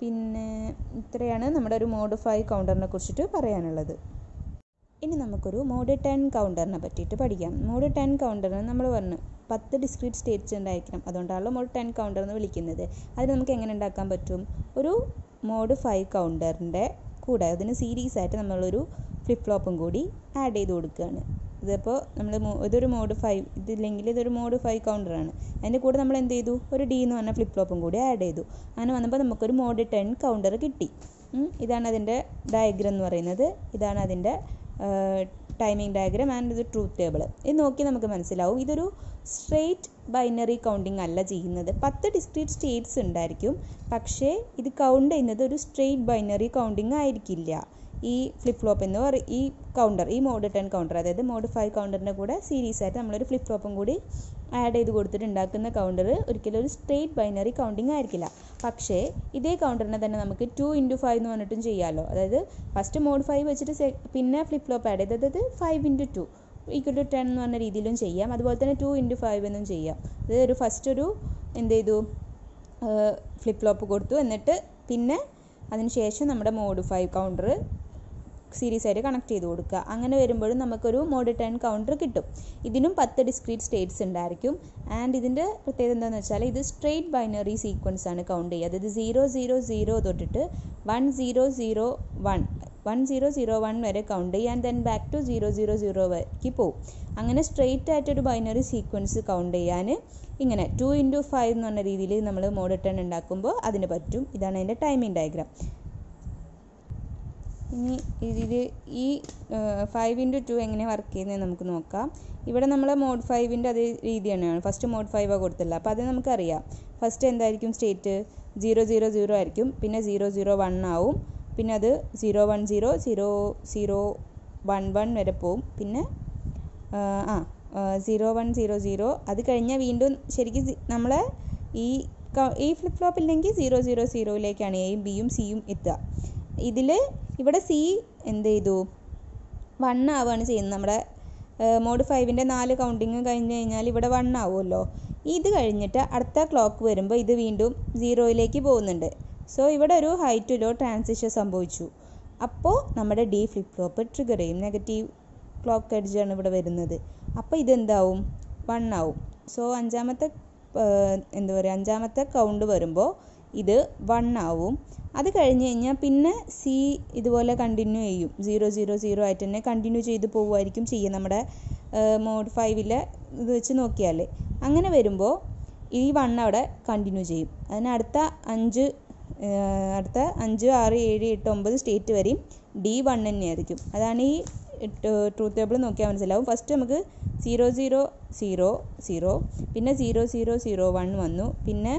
പിന്നെ ഇത്രയാണ് നമ്മുടെ ഒരു മോഡിഫൈ കൗണ്ടറിനെ കുറിച്ചിട്ട് പറയാനുള്ളത്. ഇനി നമുക്കൊരു മോഡ് ടെൻ കൗണ്ടറിനെ പറ്റിയിട്ട് പഠിക്കാം. മോഡ് ടെൻ കൗണ്ടറിന് നമ്മൾ പറഞ്ഞു പത്ത് ഡിസ്ക്രീറ്റ് സ്റ്റേറ്റ്സ് ഉണ്ടായിരിക്കണം. അതുകൊണ്ടാണല്ലോ മോഡ് ടെൻ കൗണ്ടർ എന്ന് വിളിക്കുന്നത്. അതിന് നമുക്ക് എങ്ങനെ ഉണ്ടാക്കാൻ പറ്റും? ഒരു മോഡ് ഫൈവ് കൗണ്ടറിന്റെ കൂടെ അതിന് സീരീസ് ആയിട്ട് നമ്മളൊരു ഫ്ലിപ്പ് ഫ്ലോപ്പും കൂടി ആഡ് ചെയ്ത് കൊടുക്കുകയാണ്. ഇതിപ്പോൾ നമ്മൾ ഇതൊരു മോഡ് ഫൈവ് ഇതില്ലെങ്കിൽ ഇതൊരു മോഡ് ഫൈവ് കൗണ്ടറാണ് അതിന്റെ കൂടെ നമ്മൾ എന്ത് ചെയ്തു? ഒരു ഡി എന്ന് പറഞ്ഞ ഫ്ലിപ്പ് ഫ്ലോപ്പും കൂടി ആഡ് ചെയ്തു. അങ്ങനെ വന്നപ്പോൾ നമുക്കൊരു മോഡ് ടെൻ കൗണ്ടർ കിട്ടി. ഇതാണ് അതിന്റെ ഡയഗ്രം എന്ന് പറയുന്നത്. ഇതാണ് അതിന്റെ ടൈമിംഗ് ഡയഗ്രാം ആൻഡ് ഇത് ട്രൂത്ത് ടേബിൾ ഇത് നോക്കി നമുക്ക് മനസ്സിലാവും. ഇതൊരു സ്ട്രെയിറ്റ് ബൈനറി കൗണ്ടിങ് അല്ല ചെയ്യുന്നത്. പത്ത് ഡിസ്ക്രീറ്റ് സ്റ്റേറ്റ്സ് ഉണ്ടായിരിക്കും. പക്ഷേ ഇത് കൗണ്ട് ചെയ്യുന്നത് ഒരു സ്ട്രെയിറ്റ് ബൈനറി കൗണ്ടിങ് ആയിരിക്കില്ല. ഈ ഫ്ലിപ്പ് ഫ്ലോപ്പ് എന്ന് പറയും ഈ കൗണ്ടർ ഈ മോഡ് ടെൻ കൗണ്ടർ അതായത് മോഡ് ഫൈവ് കൗണ്ടറിന്റെ കൂടെ സീരീസ് ആയിട്ട് നമ്മളൊരു ഫ്ലിപ്പ് ഫ്ലോപ്പും കൂടി ആഡ് ചെയ്ത് കൊടുത്തിട്ട് ഉണ്ടാക്കുന്ന കൗണ്ടർ ഒരിക്കലും ഒരു സ്ട്രേറ്റ് ബൈനറി കൗണ്ടിങ് ആയിരിക്കില്ല. പക്ഷേ ഇതേ കൗണ്ടറിനെ തന്നെ നമുക്ക് ടു ഇന്റു ഫൈവ് എന്ന് പറഞ്ഞിട്ടും ചെയ്യാമല്ലോ അതായത് ഫസ്റ്റ് മോഡ് ഫൈവ് വെച്ചിട്ട് പിന്നെ ഫ്ലിപ്പ് ഫ്ലോപ്പ് ആഡ് ചെയ്ത് അതായത് five into two equal to ten എന്ന് പറഞ്ഞ രീതിയിലും ചെയ്യാം. അതുപോലെ തന്നെ ടു ഇന്റു ഫൈവ് എന്നും ചെയ്യാം. അതായത് ഒരു ഫസ്റ്റ് ഒരു എന്ത് ചെയ്തു? ഫ്ലിപ്പ് ഫ്ലോപ്പ് കൊടുത്തു. എന്നിട്ട് പിന്നെ അതിനുശേഷം നമ്മുടെ മോഡ് ഫൈവ് കൗണ്ടർ സീരീസ് ആയിട്ട് കണക്ട് ചെയ്ത് കൊടുക്കുക. അങ്ങനെ വരുമ്പോഴും നമുക്കൊരു മോഡ് ടെൻ കൗണ്ടർ കിട്ടും. ഇതിനും പത്ത് ഡിസ്ക്രീറ്റ് സ്റ്റേറ്റ്സ് ഉണ്ടായിരിക്കും. ആൻഡ് ഇതിന്റെ പ്രത്യേകത എന്താണെന്ന് വെച്ചാൽ ഇത് സ്ട്രെയിറ്റ് ബൈനറി സീക്വൻസ് ആണ് കൗണ്ട് ചെയ്യുക. അതായത് സീറോ സീറോ സീറോ തൊട്ടിട്ട് one zero zero one one zero zero one വരെ കൗണ്ട് ചെയ്യുക. And then back to zero zero zero വരേക്ക് പോകും അങ്ങനെ സ്ട്രെയിറ്റ് ആയിട്ടൊരു ബൈനറി സീക്വൻസ് കൗണ്ട് ചെയ്യാൻ ഇങ്ങനെ ടു ഇന്റു ഫൈവ് എന്ന് പറഞ്ഞ രീതിയിൽ നമ്മൾ മോഡ് ടെൻ ഉണ്ടാക്കുമ്പോൾ അതിന് പറ്റും. ഇതാണ് അതിന്റെ ടൈമിംഗ് ഡയഗ്രാം ഇനി ഇതിൽ ഈ ഫൈവ് ഇന്റു ടു എങ്ങനെ വർക്ക് ചെയ്യുന്നത് നമുക്ക് നോക്കാം. ഇവിടെ നമ്മൾ മോഡ് ഫൈവിന്റെ അതേ രീതി തന്നെയാണ് ഫസ്റ്റ് മോഡ് ഫൈവ് കൊടുത്തില്ല അപ്പോൾ അത് നമുക്കറിയാം. ഫസ്റ്റ് എന്തായിരിക്കും സ്റ്റേറ്റ് സീറോ സീറോ സീറോ ആയിരിക്കും. പിന്നെ സീറോ സീറോ വൺ ആവും. പിന്നെ അത് zero one zero zero zero one one വരെ പോവും. പിന്നെ ആ സീറോ വൺ സീറോ സീറോ അത് കഴിഞ്ഞാൽ വീണ്ടും ശരിക്കും നമ്മൾ ഈ ഈ ഫ്ലിപ്പ് ഫ്ലോപ്പ് ഇല്ലെങ്കിൽ സീറോ സീറോ സീറോയിലേക്കാണ് എയും ബിയും സിയും എത്തുക. ഇതിൽ ഇവിടെ സി എന്ത് ചെയ്തു? വൺ ആവുകയാണ് ചെയ്യുന്നത്. നമ്മുടെ മോഡ് ഫൈവിന്റെ നാല് കൗണ്ടിങ് കഴിഞ്ഞ് കഴിഞ്ഞാൽ ഇവിടെ വൺ ആവുമല്ലോ. ഇത് കഴിഞ്ഞിട്ട് അടുത്ത ക്ലോക്ക് വരുമ്പോൾ ഇത് വീണ്ടും സീറോയിലേക്ക് പോകുന്നുണ്ട്. സോ ഇവിടെ ഒരു ഹൈ ടു ലോ ട്രാൻസിഷൻ സംഭവിച്ചു. അപ്പോൾ നമ്മുടെ ഡി ഫ്ലിപ്പ് ഫ്ലോപ്പ് ട്രിഗർ ചെയ്യും നെഗറ്റീവ് ക്ലോക്ക് എഡ്ജാണ് ഇവിടെ വരുന്നത്. അപ്പോൾ ഇതെന്താവും വൺ ആവും. സോ അഞ്ചാമത്തെ എന്താ പറയുക അഞ്ചാമത്തെ കൗണ്ട് വരുമ്പോൾ ഇത് വൺ ആവും. അത് കഴിഞ്ഞ് കഴിഞ്ഞാൽ പിന്നെ സി ഇതുപോലെ കണ്ടിന്യൂ ചെയ്യും. സീറോ സീറോ സീറോ ആയിട്ട് തന്നെ കണ്ടിന്യൂ ചെയ്ത് പോവുമായിരിക്കും ചെയ്യുക നമ്മുടെ മോഡ് ഫൈവിലെ ഇത് വെച്ച് നോക്കിയാൽ അങ്ങനെ വരുമ്പോൾ ഈ വൺ അവിടെ കണ്ടിന്യൂ ചെയ്യും. അതിന് അടുത്ത അഞ്ച് അടുത്ത അഞ്ച് ആറ് ഏഴ് എട്ട് ഒമ്പത് സ്റ്റേറ്റ് വരെയും ഡി വൺ തന്നെയായിരിക്കും. അതാണ് ഈ ട്രൂത്ത് ടേബിൾ നോക്കിയാൽ മനസ്സിലാവും. ഫസ്റ്റ് നമുക്ക് സീറോ സീറോ സീറോ സീറോ പിന്നെ സീറോ സീറോ സീറോ വൺ വന്നു. പിന്നെ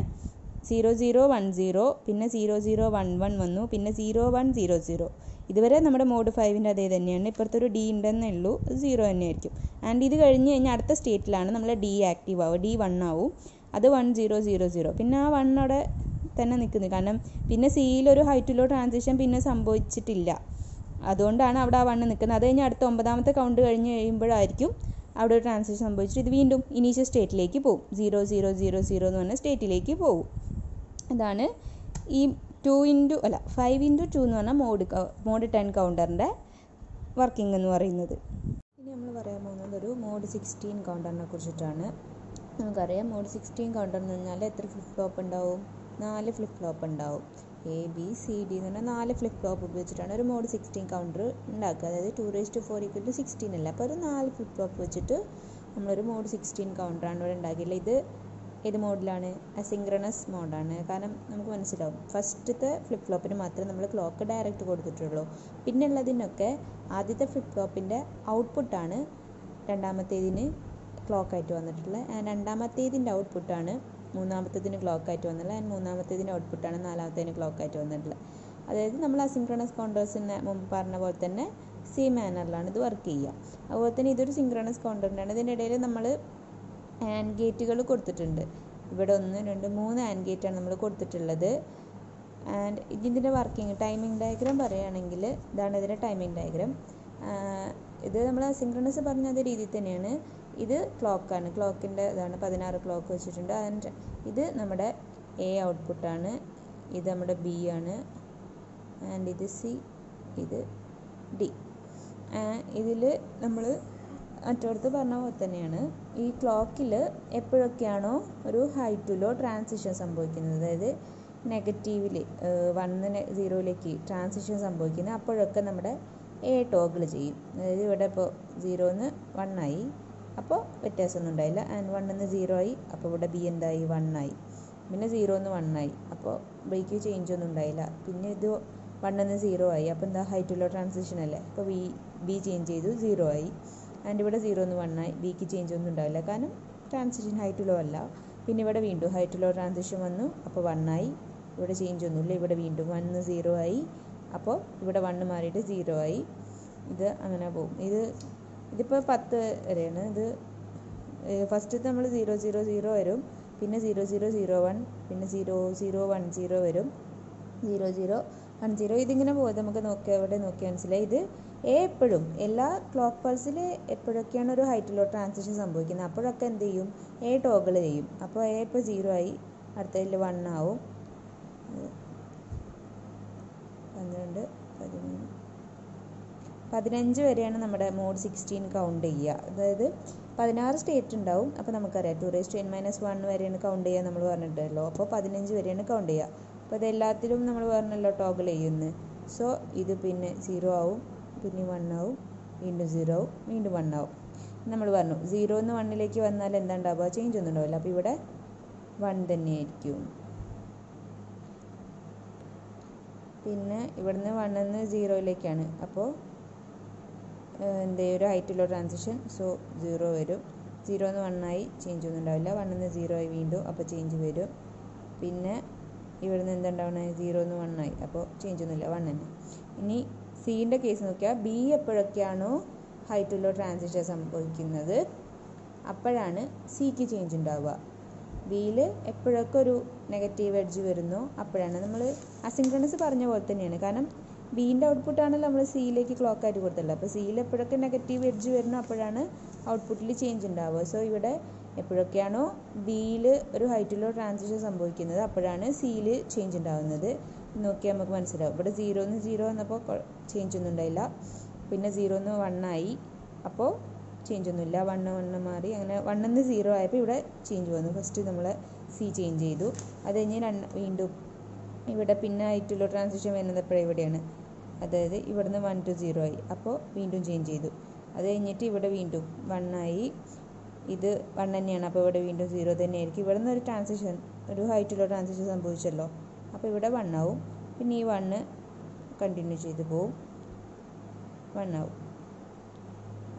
സീറോ സീറോ വൺ സീറോ പിന്നെ സീറോ സീറോ വൺ വൺ വന്നു പിന്നെ സീറോ വൺ സീറോ സീറോ ഇതുവരെ നമ്മുടെ മോഡ് ഫൈവിന്റെ അതേ തന്നെയാണ്. ഇപ്പുറത്തൊരു ഡി ഉണ്ടെന്നേ ഉള്ളൂ സീറോ തന്നെയായിരിക്കും ആൻഡ് ഇത് കഴിഞ്ഞ് കഴിഞ്ഞാൽ അടുത്ത സ്റ്റേറ്റിലാണ് നമ്മൾ ഡി ആക്റ്റീവ് ആവുക. ഡി വൺ ആവും. അത് വൺ സീറോ സീറോ സീറോ പിന്നെ ആ വണ്ണോടെ തന്നെ നിൽക്കുന്നത്. കാരണം പിന്നെ സിയിലൊരു ഹൈറ്റിലോ ട്രാൻസിഷൻ പിന്നെ സംഭവിച്ചിട്ടില്ല. അതുകൊണ്ടാണ് അവിടെ ആ വണ്ണ് നിൽക്കുന്നത്. അത് കഴിഞ്ഞ് അടുത്ത ഒമ്പതാമത്തെ കൗണ്ട് കഴിഞ്ഞ് കഴിയുമ്പോഴായിരിക്കും അവിടെ ഒരു ട്രാൻസിഷൻ സംഭവിച്ചിട്ട് ഇത് വീണ്ടും ഇനീഷ്യൽ സ്റ്റേറ്റിലേക്ക് പോകും. സീറോ സീറോ സീറോ സീറോ എന്ന് പറഞ്ഞ സ്റ്റേറ്റിലേക്ക് പോകും. ഇതാണ്. ഈ ടു ഇന്റു അല്ല ഫൈവ് ഇന്റു ടു എന്ന് പറഞ്ഞാൽ മോഡ് മോഡ് ടെൻ കൗണ്ടറിന്റെ വർക്കിംഗ് എന്ന് പറയുന്നത്. ഇനി നമ്മൾ പറയാൻ പോകുന്നത് ഒരു മോഡ് സിക്സ്റ്റീൻ കൗണ്ടറിനെ കുറിച്ചിട്ടാണ്. നമുക്കറിയാം മോഡ് സിക്സ്റ്റീൻ കൗണ്ടർ എന്ന് പറഞ്ഞാൽ എത്ര ഫ്ലിപ്പ് ഫ്ലോപ്പ് ഉണ്ടാവും? നാല് ഫ്ലിപ്പ് ഫ്ലോപ്പ് ഉണ്ടാവും. എ ബി സി ഡി എന്ന് പറഞ്ഞാൽ നാല് ഫ്ലിപ്പ് ഫ്ലോപ്പ് ഉപയോഗിച്ചിട്ടാണ് ഒരു മോഡ് സിക്സ്റ്റീൻ കൗണ്ടർ ഉണ്ടാക്കുക. അതായത് two raise to four equal to sixteen അല്ല? അപ്പോൾ ഒരു നാല് ഫ്ലിപ്പ് ഫ്ലോപ്പ് വെച്ചിട്ട് നമ്മളൊരു മോഡ് സിക്സ്റ്റീൻ കൗണ്ടറാണ് ഇവിടെ ഉണ്ടാക്കിയില്ല ഇത് ഏത് മോഡിലാണ് അസിങ്ക്രണസ് മോഡാണ് കാരണം നമുക്ക് മനസ്സിലാവും. ഫസ്റ്റത്തെ ഫ്ലിപ്പ് ഫ്ലോപ്പിന് മാത്രമേ നമ്മൾ ക്ലോക്ക് ഡയറക്റ്റ് കൊടുത്തിട്ടുള്ളൂ. പിന്നെ ഉള്ളതിനൊക്കെ ആദ്യത്തെ ഫ്ലിപ്പ് ഫ്ലോപ്പിന്റെ ഔട്ട്പുട്ടാണ് രണ്ടാമത്തേതിന് ക്ലോക്കായിട്ട് വന്നിട്ടുള്ളത്. രണ്ടാമത്തേതിന്റെ ഔട്ട്പുട്ടാണ് മൂന്നാമത്തേതിന് ക്ലോക്കായിട്ട് വന്നിട്ടുള്ളത്. ആൻഡ് മൂന്നാമത്തേതിന്റെ ഔട്ട്പുട്ടാണ് നാലാമത്തേതിന് ക്ലോക്കായിട്ട് വന്നിട്ടുള്ളത്. അതായത് നമ്മൾ അസിങ്ക്രണസ് കൗണ്ടേഴ്സിന് മുമ്പ് പറഞ്ഞ പോലെ തന്നെ സീ മാനറിലാണ് ഇത് വർക്ക് ചെയ്യുക. അതുപോലെ തന്നെ ഇതൊരു സിങ്ക്രണസ് കൗണ്ടറിന്റാണ് ഇതിന്റെ ഇടയിൽ നമ്മൾ ആൻഡ് ഗേറ്റുകൾ കൊടുത്തിട്ടുണ്ട്. ഇവിടെ ഒന്ന് രണ്ട് മൂന്ന് ആൻഡ് ഗേറ്റാണ് നമ്മൾ കൊടുത്തിട്ടുള്ളത്. ആൻഡ് ഇതിന്റെ വർക്കിംഗ് ടൈമിംഗ് ഡയഗ്രാം പറയുകയാണെങ്കിൽ ഇതാണ് ഇതിന്റെ ടൈമിംഗ് ഡയഗ്രാം ഇത് നമ്മൾ സിങ്ക്രണസ് പറഞ്ഞ അതേ രീതിയിൽ തന്നെയാണ്. ഇത് ക്ലോക്കാണ് ക്ലോക്കിന്റെ ഇതാണ് പതിനാറ് ക്ലോക്ക് വെച്ചിട്ടുണ്ട്. അതിന്റെ ഇത് നമ്മുടെ എ ഔട്ട്പുട്ടാണ് ഇത് നമ്മുടെ ബി ആണ്. ആൻഡ് ഇത് സി ഇത് ഡി ഇതിൽ നമ്മൾ മറ്റോടത്ത് പറഞ്ഞ പോലെ തന്നെയാണ്. ഈ ക്ലോക്കിൽ എപ്പോഴൊക്കെയാണോ ഒരു ഹൈ ടു ലോ ട്രാൻസിഷൻ സംഭവിക്കുന്നത് അതായത് നെഗറ്റീവിൽ വണ്ണിന് സീറോയിലേക്ക് ട്രാൻസിഷൻ സംഭവിക്കുന്നത്. അപ്പോഴൊക്കെ നമ്മുടെ എ ടോഗിൾ ചെയ്യും. അതായത് ഇവിടെ ഇപ്പോൾ സീറോന്ന് വൺ ആയി അപ്പോൾ വ്യത്യാസമൊന്നും ഉണ്ടായില്ല. ആൻഡ് വണ്ണിന്ന് സീറോ ആയി അപ്പോൾ ഇവിടെ ബി എന്തായി? വൺ ആയി പിന്നെ സീറോന്ന് വൺ ആയി അപ്പോൾ ബിക്ക് ചേഞ്ച് ഒന്നും ഉണ്ടായില്ല. പിന്നെ ഇത് വണ്ണിന്ന് സീറോ ആയി അപ്പോൾ എന്താ ഹൈറ്റുള്ള ട്രാൻസിഷൻ അല്ലേ? അപ്പോൾ ബി ബി ചേഞ്ച് ചെയ്തു സീറോ ആയി ആൻഡ് ഇവിടെ സീറോ ഒന്ന് വൺ ബിക്ക് ചേഞ്ച് ഒന്നും ഉണ്ടാവില്ല. കാരണം ട്രാൻസിഷൻ ഹൈറ്റ് ലോ അല്ല. പിന്നെ ഇവിടെ വീണ്ടും ഹൈറ്റ് ലോ ട്രാൻസിഷൻ വന്നു. അപ്പോൾ വണ്ണായി ഇവിടെ ചേഞ്ച് ഒന്നുമില്ല. ഇവിടെ വീണ്ടും വണ്ണ് സീറോ ആയി. അപ്പോൾ ഇവിടെ വണ്ണ് മാറിയിട്ട് സീറോ ആയി. ഇത് അങ്ങനെ പോകും. ഇത് ഇതിപ്പോൾ പത്ത് വരെയാണ്. ഇത് ഫസ്റ്റ് നമ്മൾ സീറോ സീറോ സീറോ വരും. പിന്നെ സീറോ സീറോ സീറോ വൺ പിന്നെ സീറോ സീറോ വൺ സീറോ വരും. സീറോ സീറോ വൺ സീറോ ഇതിങ്ങനെ പോകും. നമുക്ക് നോക്കിയാൽ ഇവിടെ നോക്കിയാൽ മനസ്സിലായി. ഇത് എ എപ്പോഴും എല്ലാ ക്ലോക്ക് പൾസിൽ എപ്പോഴൊക്കെയാണ് ഒരു ഹൈറ്റിലോ ട്രാൻസിഷൻ സംഭവിക്കുന്നത്? അപ്പോഴൊക്കെ എന്ത് ചെയ്യും? എ ടോഗിൾ ചെയ്യും. അപ്പോൾ എ ഇപ്പോൾ സീറോ ആയി അടുത്തതിൽ വൺ ആവും. പന്ത്രണ്ട് പതിമൂന്ന്. പതിനഞ്ച് വരെയാണ് നമ്മുടെ മോഡ് സിക്സ്റ്റീൻ കൗണ്ട് ചെയ്യുക. അതായത് പതിനാറ് സ്റ്റേറ്റ് ഉണ്ടാവും. അപ്പോൾ നമുക്കറിയാം two raise ten minus one വരെയാണ് കൗണ്ട് ചെയ്യുക നമ്മൾ പറഞ്ഞിട്ടല്ലോ അപ്പോൾ പതിനഞ്ച് വരെയാണ് കൗണ്ട് ചെയ്യുക. അപ്പോൾ ഇതെല്ലാത്തിലും നമ്മൾ പറഞ്ഞല്ലോ ടോഗിൾ ചെയ്യുന്നത്. സോ ഇത് പിന്നെ സീറോ ആവും. പിന്നെ വൺ ആവും. വീണ്ടും സീറോ ആവും. വീണ്ടും വൺ ആവും. നമ്മൾ പറഞ്ഞു സീറോ എന്ന് വണ്ണിലേക്ക് വന്നാൽ എന്താ ഉണ്ടാവുക? ചേഞ്ച് ഒന്നും ഉണ്ടാവില്ല. അപ്പോൾ ഇവിടെ വൺ തന്നെ ആയിരിക്കും പിന്നെ ഇവിടുന്ന് വണ്ണിൽ സീറോയിലേക്കാണ് അപ്പോൾ എന്തേ ഒരു ഹൈറ്റുള്ള ട്രാൻസിഷൻ സോ സീറോ വരും. സീറോ എന്ന് വണ്ണായി ചേഞ്ച് ഒന്നും ഉണ്ടാവില്ല. വണ്ണിൽ നിന്ന് സീറോ ആയി വീണ്ടും അപ്പോൾ ചേഞ്ച് വരും. പിന്നെ ഇവിടുന്ന് എന്തുണ്ടാവണേ സീറോ എന്ന് വണ്ണായി അപ്പോൾ ചേഞ്ച് ഒന്നുമില്ല. വൺ തന്നെ. ഇനി സീന്റെ കേസ് നോക്കിയാൽ ബി എപ്പോഴൊക്കെയാണോ ഹൈറ്റുള്ള ട്രാൻസിഷൻ സംഭവിക്കുന്നത്? അപ്പോഴാണ് സിക്ക് ചേഞ്ച് ഉണ്ടാവുക. ബിയിൽ എപ്പോഴൊക്കെ ഒരു നെഗറ്റീവ് എഡ്ജ് വരുന്നു അപ്പോഴാണ് നമ്മൾ അസിൻക്രണസ് പറഞ്ഞ പോലെ തന്നെയാണ്. കാരണം ബീന്റെ ഔട്ട്പുട്ടാണല്ലോ നമ്മൾ സിയിലേക്ക് ക്ലോക്ക് ആയിട്ട് കൊടുത്തുള്ളത്. അപ്പോൾ സിയിൽ എപ്പോഴൊക്കെ നെഗറ്റീവ് എഡ്ജ് വരുന്നു അപ്പോഴാണ് ഔട്ട്പുട്ടിൽ ചേഞ്ച് ഉണ്ടാവുക. സോ ഇവിടെ എപ്പോഴൊക്കെയാണോ ബിയിൽ ഒരു ഹൈറ്റിലോ ട്രാൻസിഷൻ സംഭവിക്കുന്നത് അപ്പോഴാണ് സിയിൽ ചേഞ്ച് ഉണ്ടാകുന്നത് നോക്കിയാൽ നമുക്ക് മനസ്സിലാവും. ഇവിടെ സീറോ നിന്ന് സീറോ വന്നപ്പോൾ ചേഞ്ച് ഒന്നും ഉണ്ടായില്ല. പിന്നെ സീറോ നിന്ന് വണ്ണായി അപ്പോൾ ചേഞ്ച് ഒന്നും ഇല്ല. വണ്ണ് വണ്ണ് മാറി. അങ്ങനെ വണ്ണിൽ നിന്ന് സീറോ ആയപ്പോൾ ഇവിടെ ചേഞ്ച് വന്നു. ഫസ്റ്റ് നമ്മൾ സി ചേഞ്ച് ചെയ്തു. അത് കഴിഞ്ഞ് രണ്ട് വീണ്ടും ഇവിടെ പിന്നെ ആയിട്ടുള്ള ട്രാൻസിഷൻ വരുന്നത് എപ്പോഴും ഇവിടെയാണ്. അതായത് ഇവിടുന്ന് വൺ ടു സീറോ ആയി. അപ്പോൾ വീണ്ടും ചേഞ്ച് ചെയ്തു. അത് കഴിഞ്ഞിട്ട് ഇവിടെ വീണ്ടും വണ്ണായി ഇത് വൺ തന്നെയാണ്. അപ്പോൾ ഇവിടെ വീണ്ടും സീറോ തന്നെയായിരിക്കും. ഇവിടെ നിന്ന് ഒരു ട്രാൻസിഷൻ ഒരു ഹൈറ്റുള്ള ട്രാൻസിഷൻ സംഭവിച്ചല്ലോ. അപ്പോൾ ഇവിടെ വൺ ആവും. പിന്നെ ഈ വണ്ണ് കണ്ടിന്യൂ ചെയ്ത് പോവും. വൺ ആവും.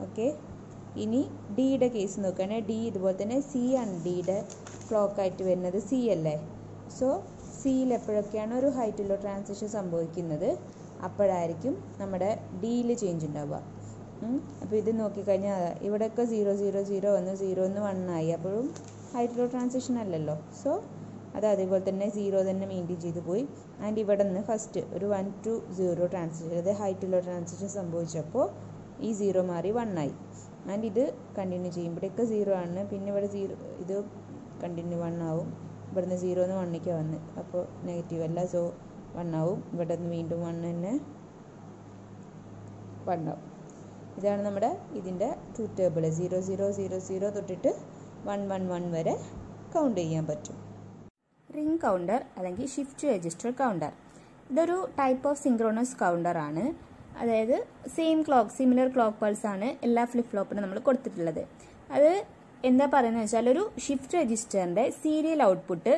ഓക്കെ ഇനി ഡിയുടെ കേസ് നോക്കുകയാണെങ്കിൽ ഡി ഇതുപോലെ തന്നെ സി ആണ് ഡിയുടെ ക്ലോക്കായിട്ട് വരുന്നത് സി അല്ലേ? സോ സിയിൽ എപ്പോഴൊക്കെയാണ് ഒരു ഹൈറ്റിലോ ട്രാൻസിഷൻ സംഭവിക്കുന്നത്? അപ്പോഴായിരിക്കും നമ്മുടെ ഡിയിൽ ചേഞ്ച് ഉണ്ടാവുക. അപ്പോൾ ഇത് നോക്കിക്കഴിഞ്ഞാൽ ഇവിടെയൊക്കെ സീറോ സീറോ സീറോ ഒന്ന് സീറോ ഒന്ന് വൺ ആയി. അപ്പോഴും ഹൈറ്റിലോ ട്രാൻസിഷൻ അല്ലല്ലോ. സോ അത് അതേപോലെ തന്നെ സീറോ തന്നെ മെയിന്റെയിൻ ചെയ്ത് പോയി. ആൻഡ് ഇവിടെ നിന്ന് ഫസ്റ്റ് ഒരു വൺ ടു സീറോ ട്രാൻസിഷൻ അതായത് ഹൈറ്റുള്ള ട്രാൻസിഷൻ സംഭവിച്ചപ്പോൾ ഈ സീറോ മാറി വൺ ആയി. ആൻഡ് ഇത് കണ്ടിന്യൂ ചെയ്യും ഇവിടെയൊക്കെ സീറോ ആണ്. പിന്നെ ഇവിടെ സീറോ ഇത് കണ്ടിന്യൂ വൺ ആവും. ഇവിടുന്ന് സീറോ എന്ന് വണ്ണിക്ക് വന്ന്. അപ്പോൾ നെഗറ്റീവ് അല്ല സോ വൺ ആവും. ഇവിടെ നിന്ന് വീണ്ടും വൺ തന്നെ വൺ ആവും. ഇതാണ് നമ്മുടെ ഇതിന്റെ to table zero zero zero zero തൊട്ടിട്ട് വൺ വൺ വൺ വരെ കൗണ്ട് ചെയ്യാൻ പറ്റും. റിംഗ് കൗണ്ടർ അല്ലെങ്കിൽ ഷിഫ്റ്റ് രജിസ്റ്റർ കൗണ്ടർ. ഇതൊരു ടൈപ്പ് ഓഫ് സിങ്ക്രോണസ് കൗണ്ടർ ആണ്. അതായത് same clock similar clock pulse ആണ് എല്ലാ ഫ്ലിപ്പ് ഫ്ലോപ്പിനും നമ്മൾ കൊടുത്തിട്ടുള്ളത്. അത് എന്താ പറയുന്നത് വെച്ചാൽ ഒരു ഷിഫ്റ്റ് രജിസ്റ്ററിന്റെ സീരിയൽ ഔട്ട്പുട്ട്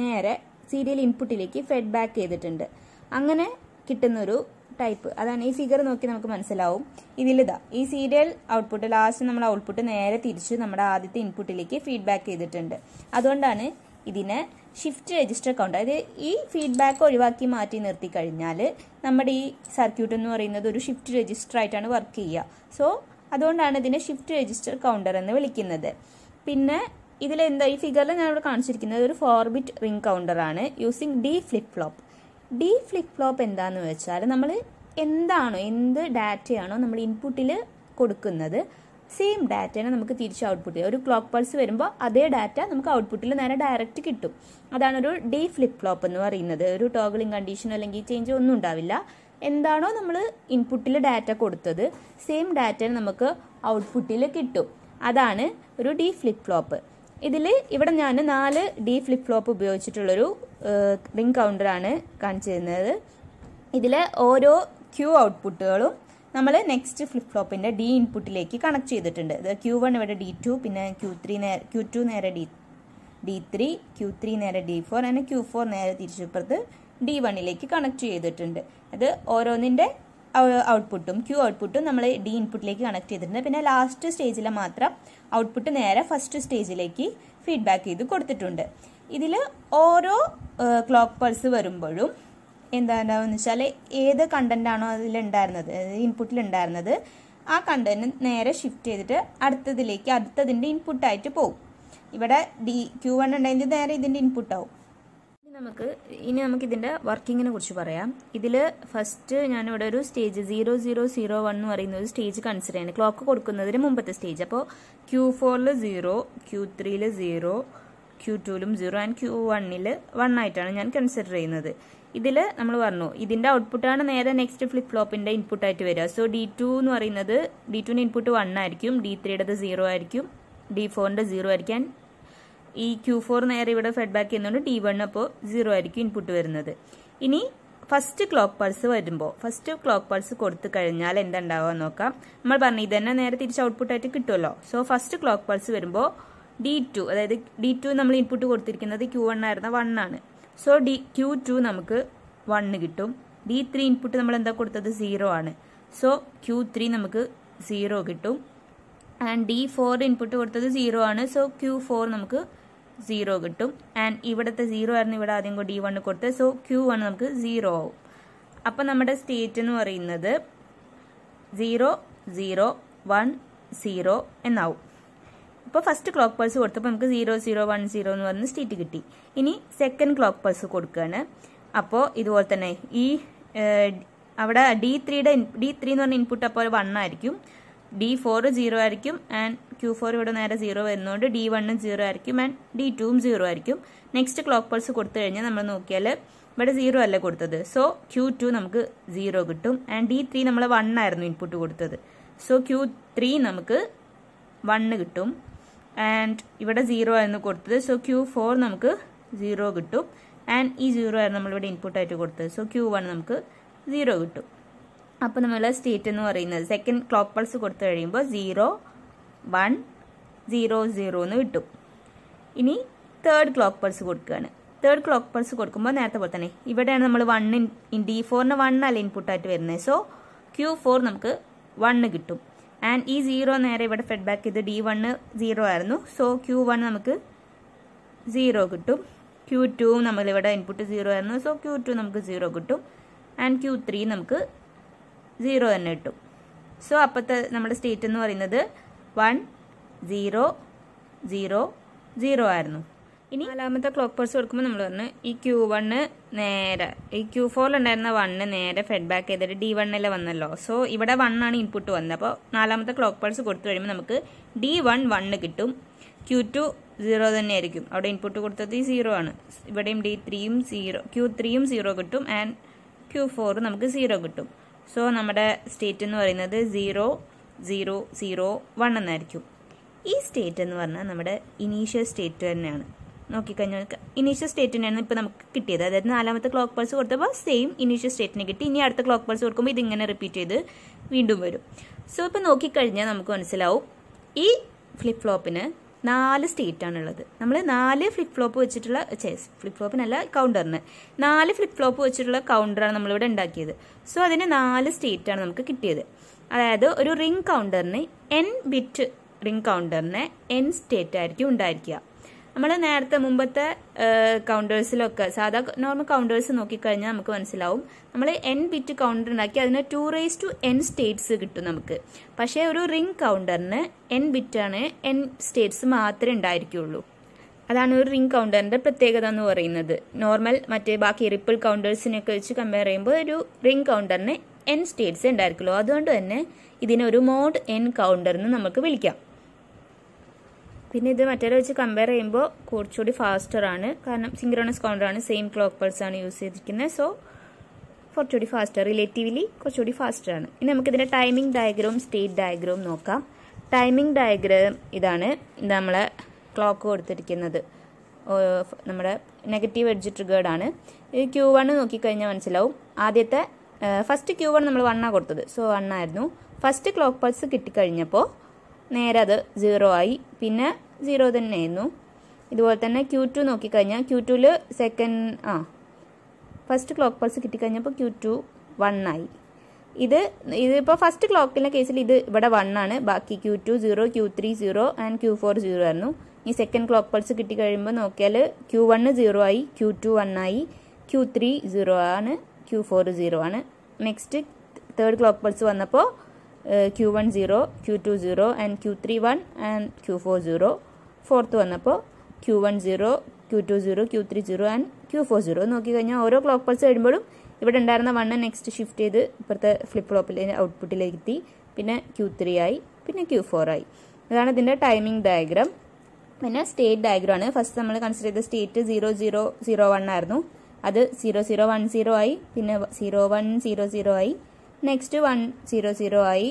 നേരെ സീരിയൽ ഇൻപുട്ടിലേക്ക് ഫെഡ് ബാക്ക് ചെയ്തിട്ടുണ്ട്. അങ്ങനെ കിട്ടുന്ന ഒരു ടൈപ്പ് അതാണ് ഈ ഫിഗർ നോക്കി നമുക്ക് മനസ്സിലാവും. ഇതിലിതാ ഈ സീരിയൽ ഔട്ട്പുട്ട് ലാസ്റ്റ് നമ്മൾ ഔട്ട്പുട്ട് നേരെ തിരിച്ച് നമ്മുടെ ആദ്യത്തെ ഇൻപുട്ടിലേക്ക് ഫീഡ്ബാക്ക് ചെയ്തിട്ടുണ്ട്. അതുകൊണ്ടാണ് ഇതിനെ ഷിഫ്റ്റ് രജിസ്റ്റർ കൗണ്ട് അതായത് ഈ ഫീഡ്ബാക്ക് ഒഴിവാക്കി മാറ്റി നിർത്തി കഴിഞ്ഞാൽ നമ്മുടെ ഈ സർക്യൂട്ട് എന്ന് പറയുന്നത് ഒരു ഷിഫ്റ്റ് രജിസ്റ്റർ ആയിട്ടാണ് വർക്ക് ചെയ്യുക. സോ അതുകൊണ്ടാണ് ഇതിനെ ഷിഫ്റ്റ് രജിസ്റ്റർ കൗണ്ടർ എന്ന് വിളിക്കുന്നത്. പിന്നെ ഇതിലെന്താ ഈ ഫിഗറിൽ ഞാൻ ഇവിടെ കാണിച്ചിരിക്കുന്നത് ഒരു ഫോർ ബിറ്റ് റിംഗ് ആണ് using D flip flop D flip flop എന്താണെന്ന് വെച്ചാൽ നമ്മൾ എന്താണോ എന്ത് ഡാറ്റയാണോ നമ്മൾ ഇൻപുട്ടിൽ കൊടുക്കുന്നത് സെയിം ഡാറ്റനെ നമുക്ക് തിരിച്ച് ഔട്ട്പുട്ട് ഒരു ക്ലോക്ക് പൾസ് വരുമ്പോൾ അതേ ഡാറ്റ നമുക്ക് ഔട്ട്പുട്ടിൽ നേരെ ഡയറക്റ്റ് കിട്ടും. അതാണ് ഒരു ഡി ഫ്ലിപ്പ് ഫ്ലോപ്പ് എന്ന് പറയുന്നത്. ഒരു ടോഗിളിംഗ് കണ്ടീഷൻ അല്ലെങ്കിൽ ചേഞ്ച് ഒന്നും ഉണ്ടാവില്ല. എന്താണോ നമ്മൾ ഇൻപുട്ടിൽ ഡാറ്റ കൊടുത്തത് സെയിം ഡാറ്റ നമുക്ക് ഔട്ട്പുട്ടിൽ കിട്ടും. അതാണ് ഒരു ഡി ഫ്ലിപ്പ് ഫ്ലോപ്പ് ഇതിൽ ഇവിടെ ഞാൻ നാല് ഡി ഫ്ലിപ്പ് ഫ്ലോപ്പ് ഉപയോഗിച്ചിട്ടുള്ളൊരു റിംഗ് കൗണ്ടറാണ് കാണിച്ചിരുന്നത്. ഇതിലെ ഓരോ ക്യൂ ഔട്ട്പുട്ടുകളും നമ്മൾ നെക്സ്റ്റ് ഫ്ലിപ്പ് ഫ്ലോപ്പിന്റെ ഡി ഇൻപുട്ടിലേക്ക് കണക്ട് ചെയ്തിട്ടുണ്ട്. ഇത് ക്യൂ വൺ ഇവിടെ ഡി ടു പിന്നെ ക്യൂ ത്രീ നേരെ ക്യൂ ടു നേരെ D D three Q three നേരെ ഡി ഫോർ അങ്ങനെ ക്യൂ ഫോർ നേരെ തിരിച്ചിപ്പുറത്ത് ഡി വണ്ണിലേക്ക് കണക്ട് ചെയ്തിട്ടുണ്ട്. അത് ഓരോന്നിന്റെ ഔട്ട്പുട്ടും ക്യൂ ഔട്ട്പുട്ടും നമ്മൾ ഡി ഇൻപുട്ടിലേക്ക് കണക്ട് ചെയ്തിട്ടുണ്ട്. പിന്നെ ലാസ്റ്റ് സ്റ്റേജിൽ മാത്രം ഔട്ട്പുട്ട് നേരെ ഫസ്റ്റ് സ്റ്റേജിലേക്ക് ഫീഡ്ബാക്ക് ചെയ്ത് കൊടുത്തിട്ടുണ്ട്. ഇതിൽ ഓരോ ക്ലോക്ക് പൾസ് വരുമ്പോഴും എന്താ ഉണ്ടാവുക വെച്ചാൽ ഏത് കണ്ടന്റ് ആണോ അതിലുണ്ടായിരുന്നത് ഇൻപുട്ടിലുണ്ടായിരുന്നത് ആ കണ്ടന്റ് നേരെ ഷിഫ്റ്റ് ചെയ്തിട്ട് അടുത്തതിലേക്ക് അടുത്തതിന്റെ ഇൻപുട്ടായിട്ട് പോകും. ഇവിടെ ഡി ക്യൂ വൺ ഉണ്ടെങ്കിൽ നേരെ ഇതിന്റെ ഇൻപുട്ടാവും ഇനി നമുക്ക് ഇനി നമുക്ക് ഇതിന്റെ വർക്കിങ്ങിനെ കുറിച്ച് പറയാം. ഇതിൽ ഫസ്റ്റ് ഞാനിവിടെ ഒരു stage zero zero zero one എന്ന് പറയുന്ന ഒരു സ്റ്റേജ് കൺസിഡർ ചെയ്യുന്നത് ക്ലോക്ക് കൊടുക്കുന്നതിന് മുമ്പത്തെ സ്റ്റേജ് അപ്പോൾ ക്യൂ ഫോറിൽ സീറോ ക്യൂ ത്രീയിൽ സീറോ ക്യൂ ടുവിലും സീറോ ആൻഡ് ക്യൂ വണ്ണിൽ വൺ ആയിട്ടാണ് ഞാൻ കൺസിഡർ ചെയ്യുന്നത്. ഇതിൽ നമ്മൾ പറഞ്ഞു ഇതിന്റെ ഔട്ട്പുട്ടാണ് നേരെ നെക്സ്റ്റ് ഫ്ലിപ്പ് ഫ്ലോപ്പിന്റെ ഇൻപുട്ടായിട്ട് വരിക. സോ ഡി ടു എന്ന് പറയുന്നത് ഡി ടുവിന്റെ ഇൻപുട്ട് വൺ ആയിരിക്കും ഡി ത്രീയുടേത് സീറോ ആയിരിക്കും ഡി ഫോറിന്റെ സീറോ ആയിരിക്കാൻ ഈ ക്യൂ ഫോർ നേരെ ഇവിടെ ഫെഡ്ബാക്ക് ചെയ്യുന്നതുകൊണ്ട് ഡി വൺ അപ്പോൾ സീറോ ആയിരിക്കും ഇൻപുട്ട് വരുന്നത്. ഇനി ഫസ്റ്റ് ക്ലോക്ക് പൾസ് വരുമ്പോൾ ഫസ്റ്റ് ക്ലോക്ക് പൾസ് കൊടുത്തു കഴിഞ്ഞാൽ എന്തുണ്ടാവുക നോക്കാം. നമ്മൾ പറഞ്ഞു ഇതന്നെ നേരെ തിരിച്ച് ഔട്ട്പുട്ടായിട്ട് കിട്ടുമല്ലോ. സോ ഫസ്റ്റ് ക്ലോക്ക് പൾസ് വരുമ്പോൾ ഡി ടു അതായത് ഡി ടു നമ്മൾ ഇൻപുട്ട് കൊടുത്തിരിക്കുന്നത് ക്യൂ വൺ ആയിരുന്ന വൺ ആണ്. സോ ഡി ക്യൂ ടു നമുക്ക് വണ്ണ് കിട്ടും. ഡി ത്രീ ഇൻപുട്ട് നമ്മൾ എന്താ കൊടുത്തത്? സീറോ ആണ്. സോ ക്യൂ ത്രീ നമുക്ക് സീറോ കിട്ടും. ആൻഡ് ഡി ഫോർ ഇൻപുട്ട് കൊടുത്തത് സീറോ ആണ്. സോ ക്യൂ ഫോർ നമുക്ക് സീറോ കിട്ടും. ആൻഡ് ഇവിടുത്തെ സീറോ ആയിരുന്നു ഇവിടെ ആദ്യം ഡി വൺ കൊടുത്തത്. സോ ക്യൂ വൺ നമുക്ക് സീറോ ആവും. അപ്പം നമ്മുടെ സ്റ്റേറ്റ് എന്ന് പറയുന്നത് സീറോ സീറോ വൺ സീറോ എന്നാവും. ഇപ്പോൾ ഫസ്റ്റ് ക്ലോക്ക് പൾസ് കൊടുത്തപ്പോൾ നമുക്ക് സീറോ സീറോ വൺ സീറോ എന്ന് പറഞ്ഞ് സ്റ്റീറ്റ് കിട്ടി. ഇനി സെക്കൻഡ് ക്ലോക്ക് പൾസ് കൊടുക്കുകയാണ് അപ്പോൾ ഇതുപോലെ തന്നെ ഈ അവിടെ ഡി ത്രീയുടെ ഡി ത്രീ എന്ന് പറഞ്ഞ ഇൻപുട്ട് അപ്പോൾ വൺ ആയിരിക്കും. ഡി ഫോർ സീറോ ആയിരിക്കും ആൻഡ് ക്യൂ ഫോർ ഇവിടെ നേരെ സീറോ വരുന്നതുകൊണ്ട് ഡി വണ്ണും സീറോ ആയിരിക്കും ആൻഡ് ഡി ടുവും സീറോ ആയിരിക്കും. നെക്സ്റ്റ് ക്ലോക്ക് പൾസ് കൊടുത്തു കഴിഞ്ഞാൽ നമ്മൾ നോക്കിയാൽ ഇവിടെ സീറോ അല്ല കൊടുത്തത്. സോ ക്യൂ ടു നമുക്ക് സീറോ കിട്ടും. ആൻഡ് ഡി ത്രീ നമ്മൾ വൺ ആയിരുന്നു ഇൻപുട്ട് കൊടുത്തത്. സോ ക്യൂ ത്രീ നമുക്ക് വണ്ണ് കിട്ടും. ആൻഡ് ഇവിടെ സീറോ ആയിരുന്നു കൊടുത്തത്. സോ ക്യൂ ഫോർ നമുക്ക് സീറോ കിട്ടും. ആൻഡ് ഈ സീറോ ആയിരുന്നു നമ്മളിവിടെ ഇൻപുട്ടായിട്ട് കൊടുത്തത്. സോ ക്യൂ വൺ നമുക്ക് സീറോ കിട്ടും. അപ്പോൾ നമ്മളെ സ്റ്റേറ്റ് എന്ന് പറയുന്നത് സെക്കൻഡ് ക്ലോക്ക് പൾസ് കൊടുത്തു കഴിയുമ്പോൾ സീറോ വൺ സീറോ സീറോ എന്ന് കിട്ടും. ഇനി തേർഡ് ക്ലോക്ക് പൾസ് കൊടുക്കുകയാണ്. തേർഡ് ക്ലോക്ക് പൾസ് കൊടുക്കുമ്പോൾ നേരത്തെ പോലെ തന്നെ ഇവിടെയാണ് നമ്മൾ വണ്ണിൻ ഡി ഫോറിന് വണ്ണല്ല ഇൻപുട്ടായിട്ട് വരുന്നത്. സോ ക്യൂ ഫോർ നമുക്ക് വണ്ണ് കിട്ടും. ആൻഡ് ഈ സീറോ നേരെ ഇവിടെ ഫീഡ്ബാക്ക് ചെയ്ത് ഡി വണ്ണ് സീറോ ആയിരുന്നു. സോ ക്യൂ വൺ നമുക്ക് സീറോ കിട്ടും. ക്യൂ ടു നമ്മളിവിടെ ഇൻപുട്ട് സീറോ ആയിരുന്നു. സോ ക്യൂ ടു നമുക്ക് സീറോ കിട്ടും. ആൻഡ് ക്യൂ ത്രീ നമുക്ക് സീറോ തന്നെ കിട്ടും. സോ അപ്പോഴത്തെ നമ്മുടെ സ്റ്റേറ്റ് എന്ന് പറയുന്നത് വൺ സീറോ സീറോ സീറോ ആയിരുന്നു. ഇനി നാലാമത്തെ ക്ലോക്ക് പൾസ് കൊടുക്കുമ്പോൾ നമ്മൾ പറഞ്ഞു ഈ ക്യൂ വണ്ണ് നേരെ ഈ ക്യൂ ഫോറിലുണ്ടായിരുന്ന വണ്ണ് നേരെ ഫീഡ്ബാക്ക് ചെയ്തിട്ട് ഡി വണ്ണിൽ വന്നല്ലോ. സോ ഇവിടെ വണ്ണാണ് ഇൻപുട്ട് വന്നത്. അപ്പോൾ നാലാമത്തെ ക്ലോക്ക് പൾസ് കൊടുത്തു കഴിയുമ്പോൾ നമുക്ക് ഡി വൺ വണ്ണ് കിട്ടും. ക്യൂ ടു സീറോ തന്നെയായിരിക്കും അവിടെ ഇൻപുട്ട് കൊടുത്തത് ഈ സീറോ ആണ്. ഇവിടെയും ഡി ത്രീയും സീറോ ക്യൂ ത്രീയും സീറോ കിട്ടും. ആൻഡ് ക്യൂ ഫോർ നമുക്ക് സീറോ കിട്ടും. സോ നമ്മുടെ സ്റ്റേറ്റ് എന്ന് പറയുന്നത് സീറോ സീറോ സീറോ വൺ എന്നായിരിക്കും. ഈ സ്റ്റേറ്റ് എന്ന് പറഞ്ഞാൽ നമ്മുടെ ഇനീഷ്യൽ സ്റ്റേറ്റ് തന്നെയാണ്. നോക്കിക്കഴിഞ്ഞാൽ ഇനീഷ്യൽ സ്റ്റേറ്റിനാണ് ഇപ്പോൾ നമുക്ക് കിട്ടിയത്. അതായത് നാലാമത്തെ ക്ലോക്ക് പൾസ് കൊടുത്തപ്പോൾ സെയിം ഇനീഷ്യൽ സ്റ്റേറ്റിന് കിട്ടി. ഇനി അടുത്ത ക്ലോക്ക് പൾസ് കൊടുക്കുമ്പോൾ ഇതിങ്ങനെ റിപ്പീറ്റ് ചെയ്ത് വീണ്ടും വരും. സോ ഇപ്പോൾ നോക്കിക്കഴിഞ്ഞാൽ നമുക്ക് മനസ്സിലാവും. ഈ ഫ്ലിപ്പ് ഫ്ലോപ്പിന് നാല് സ്റ്റേറ്റ് ആണുള്ളത്. നമ്മൾ നാല് ഫ്ലിപ്പ് ഫ്ലോപ്പ് വെച്ചിട്ടുള്ള ചേസ് ഫ്ലിപ്പ് ഫ്ലോപ്പിനല്ല കൗണ്ടറിന് നാല് ഫ്ലിപ്പ് ഫ്ലോപ്പ് വെച്ചിട്ടുള്ള കൗണ്ടറാണ് നമ്മളിവിടെ ഉണ്ടാക്കിയത്. സോ അതിന് നാല് സ്റ്റേറ്റ് ആണ് നമുക്ക് കിട്ടിയത്. അതായത് ഒരു റിംഗ് കൗണ്ടറിന് എൻ ബിറ്റ് റിംഗ് കൗണ്ടറിന് എൻ സ്റ്റേറ്റ് ആയിരിക്കും ഉണ്ടായിരിക്കുക. നമ്മൾ നേരത്തെ മുമ്പത്തെ കൗണ്ടേഴ്സിലൊക്കെ സാധാ നോർമൽ കൗണ്ടേഴ്സ് നോക്കിക്കഴിഞ്ഞാൽ നമുക്ക് മനസ്സിലാവും. നമ്മൾ എൻ ബിറ്റ് കൗണ്ടർ ഉണ്ടാക്കി അതിന് two raise to N states കിട്ടും നമുക്ക്. പക്ഷേ ഒരു റിംഗ് കൗണ്ടറിന് എൻ ബിറ്റാണ് എൻ സ്റ്റേറ്റ്സ് മാത്രമേ ഉണ്ടായിരിക്കുള്ളൂ. അതാണ് ഒരു റിംഗ് കൗണ്ടറിന്റെ പ്രത്യേകത എന്ന് പറയുന്നത്. നോർമൽ മറ്റേ ബാക്കി റിപ്പിൾ കൗണ്ടേഴ്സിനൊക്കെ വെച്ച് കമ്പയർ ചെയ്യുമ്പോൾ ഒരു റിംഗ് കൗണ്ടറിന് എൻ സ്റ്റേറ്റ്സ് ഉണ്ടായിരിക്കുള്ളൂ. അതുകൊണ്ട് തന്നെ ഇതിനൊരു മോഡ് എൻ കൗണ്ടർ എന്ന് നമുക്ക് വിളിക്കാം. പിന്നെ ഇത് മറ്റേ വെച്ച് കമ്പയർ ചെയ്യുമ്പോൾ കുറച്ചുകൂടി ഫാസ്റ്റർ ആണ്. കാരണം സിങ്ക്രോണസ് കൗണ്ടറാണ് സെയിം ക്ലോക്ക് പൾസ് ആണ് യൂസ് ചെയ്തിരിക്കുന്നത്. സോ കുറച്ചുകൂടി ഫാസ്റ്റർ റിലേറ്റീവ്ലി കുറച്ചുകൂടി ഫാസ്റ്റർ ആണ്. ഇനി നമുക്ക് ഇതിന്റെ ടൈമിംഗ് ഡയഗ്രവും സ്റ്റേറ്റ് ഡയഗ്രവും നോക്കാം. ടൈമിംഗ് ഡയഗ്രം ഇതാണ് നമ്മളെ ക്ലോക്ക് കൊടുത്തിരിക്കുന്നത്. നമ്മുടെ നെഗറ്റീവ് എഡ്ജ് ട്രിഗേർഡ് ആണ്. ഈ ക്യൂ വൺ നോക്കിക്കഴിഞ്ഞാൽ മനസ്സിലാവും. ആദ്യത്തെ ഫസ്റ്റ് ക്യൂ വൺ നമ്മൾ വണ്ണാണ് കൊടുത്തത്. സോ വണ്ണായിരുന്നു ഫസ്റ്റ് ക്ലോക്ക് പൾസ് കിട്ടിക്കഴിഞ്ഞപ്പോൾ നേരെ അത് സീറോ ആയി. പിന്നെ സീറോ തന്നെയായിരുന്നു. ഇതുപോലെ തന്നെ ക്യൂ ടു നോക്കിക്കഴിഞ്ഞാൽ ക്യൂ ടുവിൽ സെക്കൻഡ് ആ ഫസ്റ്റ് ക്ലോക്ക് പൾസ് കിട്ടിക്കഴിഞ്ഞപ്പോൾ ക്യൂ ടു വൺ ആയി. ഇത് ഇതിപ്പോൾ ഫസ്റ്റ് ക്ലോക്കിന്റെ കേസിൽ ഇത് ഇവിടെ വൺ ആണ്. ബാക്കി Q two zero Q three zero and Q four zero ആയിരുന്നു. ഈ സെക്കൻഡ് ക്ലോക്ക് പൾസ് കിട്ടിക്കഴിയുമ്പോൾ നോക്കിയാൽ ക്യൂ വണ്ണ് സീറോ ആയി ക്യൂ ടു വൺ ആയി ക്യൂ ത്രീ സീറോ ആണ് ക്യൂ ഫോർ സീറോ ആണ്. നെക്സ്റ്റ് തേർഡ് ക്ലോക്ക് പൾസ് വന്നപ്പോൾ Q one zero Q two zero and Q three one and Q four zero fourth വന്നപ്പോൾ Q one zero Q two zero Q three zero and Q four zero നോക്കിക്കഴിഞ്ഞാൽ ഓരോ clock pulse കഴിയുമ്പോഴും ഇവിടെ ഉണ്ടായിരുന്ന one next shift ചെയ്ത് ഇപ്പോഴത്തെ flip ഫ്ലോപ്പിലെ ഔട്ട്പുട്ടിലേക്ക് എത്തി പിന്നെ ക്യു ത്രീ ആയി പിന്നെ ക്യു ഫോർ ആയി. ഇതാണ് ഇതിന്റെ ടൈമിംഗ് ഡയഗ്രാം പിന്നെ സ്റ്റേറ്റ് ഡയഗ്രാം ആണ്. ഫസ്റ്റ് നമ്മൾ കൺസിഡർ ചെയ്ത state zero zero zero one ആയിരുന്നു. അത് സീറോ സീറോ വൺ സീറോ ആയി പിന്നെ സീറോ വൺ സീറോ സീറോ ആയി. നെക്സ്റ്റ് വൺ സീറോ സീറോ ആയി.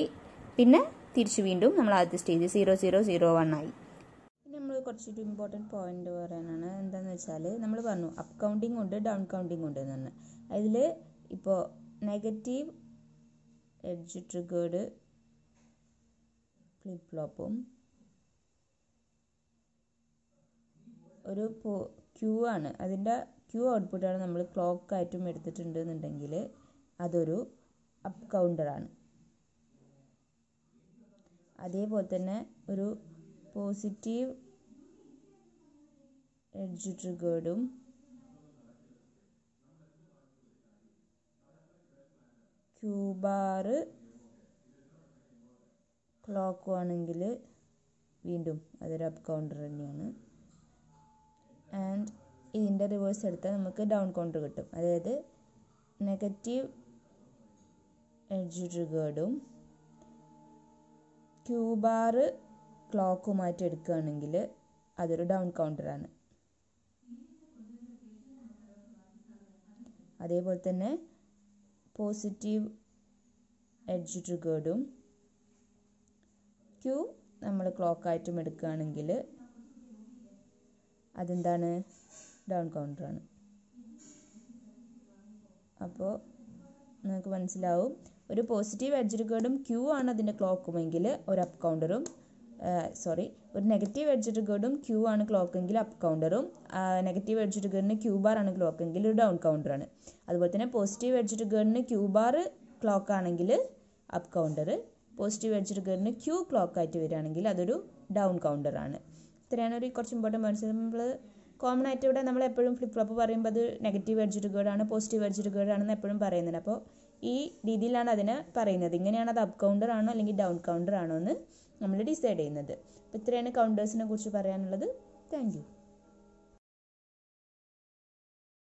പിന്നെ തിരിച്ചു വീണ്ടും നമ്മൾ ആദ്യത്തെ stage zero zero zero one ആയി. പിന്നെ നമ്മൾ കുറച്ചൊരു ഇമ്പോർട്ടന്റ് പോയിന്റ് പറയാനാണ്. എന്താണെന്ന് വെച്ചാൽ നമ്മൾ പറഞ്ഞു അപ്പ് കൗണ്ടിങ് ഉണ്ട് ഡൗൺ കൗണ്ടിങ് ഉണ്ട് എന്ന് അതിൽ ഇപ്പോൾ നെഗറ്റീവ് എഡ്ജ് ട്രിഗേർഡ് ഫ്ലിപ്പ് ഫ്ലോപ്പും ഒരു ക്യൂ ആണ്. അതിന്റെ ക്യൂ ഔട്ട്പുട്ടാണ് നമ്മൾ ക്ലോക്ക് ആയിട്ടും എടുത്തിട്ടുണ്ട് എന്നുണ്ടെങ്കിൽ അതൊരു അപ്പ് കൗണ്ടറാണ് അതേപോലെ തന്നെ ഒരു പോസിറ്റീവ് എഡ്ജ് ട്രിഗേർഡും ക്യൂബാറ് ക്ലോക്കും ആണെങ്കിൽ വീണ്ടും അതൊരു അപ്പ് കൗണ്ടർ തന്നെയാണ്. ആൻഡ് ഇതിന്റെ റിവേഴ്സ് എടുത്താൽ നമുക്ക് ഡൗൺ കൗണ്ടർ കിട്ടും. അതായത് നെഗറ്റീവ് എഡ്ജ് ട്രിഗേർഡും ക്യൂ ബാർ ക്ലോക്കുമായിട്ട് എടുക്കുകയാണെങ്കിൽ അതൊരു ഡൗൺ കൗണ്ടറാണ് അതേപോലെ തന്നെ പോസിറ്റീവ് എഡ്ജ് ട്രിഗേർഡും ക്യൂ നമ്മൾ ക്ലോക്കായിട്ടും എടുക്കുകയാണെങ്കിൽ അതെന്താണ്? ഡൗൺ കൗണ്ടറാണ് അപ്പോൾ നിങ്ങൾക്ക് മനസ്സിലാവും. ഒരു പോസിറ്റീവ് എഡ്ജ് റിഗേർഡും ക്യൂ ആണ് അതിന്റെ ക്ലോക്കുമെങ്കിൽ ഒരു അപ്പ് കൗണ്ടറും സോറി ഒരു നെഗറ്റീവ് എഡ്ജ് റിഗേർഡും ക്യൂ ആണ് ക്ലോക്കെങ്കിൽ അപ്പ് കൗണ്ടറും നെഗറ്റീവ് എഡ്ജ് റിഗേർഡിന് ക്യൂ ബാർ ആണ് ക്ലോക്കെങ്കിൽ ഒരു ഡൗൺ കൗണ്ടറാണ് അതുപോലെ തന്നെ പോസിറ്റീവ് എഡ്ജ് റിഗേർഡിന് ക്യൂ ബാർ ക്ലോക്ക് ആണെങ്കിൽ അപ്പ് കൗണ്ടർ പോസിറ്റീവ് എഡ്ജ് റിഗേർഡിന് ക്യൂ ക്ലോക്ക് ആയിട്ട് വരികയാണെങ്കിൽ അതൊരു ഡൗൺ കൗണ്ടറാണ് ഇത്രയാണ് ഒരു കുറച്ച് ഇമ്പോർട്ടന്റ് പോയിന്റ്സ് നമ്മൾ കോമൺ ആയിട്ട് ഇവിടെ നമ്മൾ എപ്പോഴും ഫ്ലിപ്പ് ഫ്ലോപ്പ് പറയുമ്പോൾ അത് നെഗറ്റീവ് എഡ്ജ് റിഗേർഡ് ആണ് പോസിറ്റീവ് എഡ്ജ് റിഗേർഡ് ആണെന്ന് എപ്പോഴും പറയുന്നുണ്ട്. അപ്പോൾ ഈ രീതിയിലാണ് അതിനെ പറയുന്നത്. ഇങ്ങനെയാണ് അത് അപ്പ് കൗണ്ടർ ആണോ അല്ലെങ്കിൽ ഡൗൺ കൗണ്ടർ ആണോ എന്ന് നമ്മൾ ഡിസൈഡ് ചെയ്യുന്നത്. അപ്പോൾ ഇത്രയാണ് കൗണ്ടേഴ്സിനെ കുറിച്ച് പറയാനുള്ളത്. താങ്ക്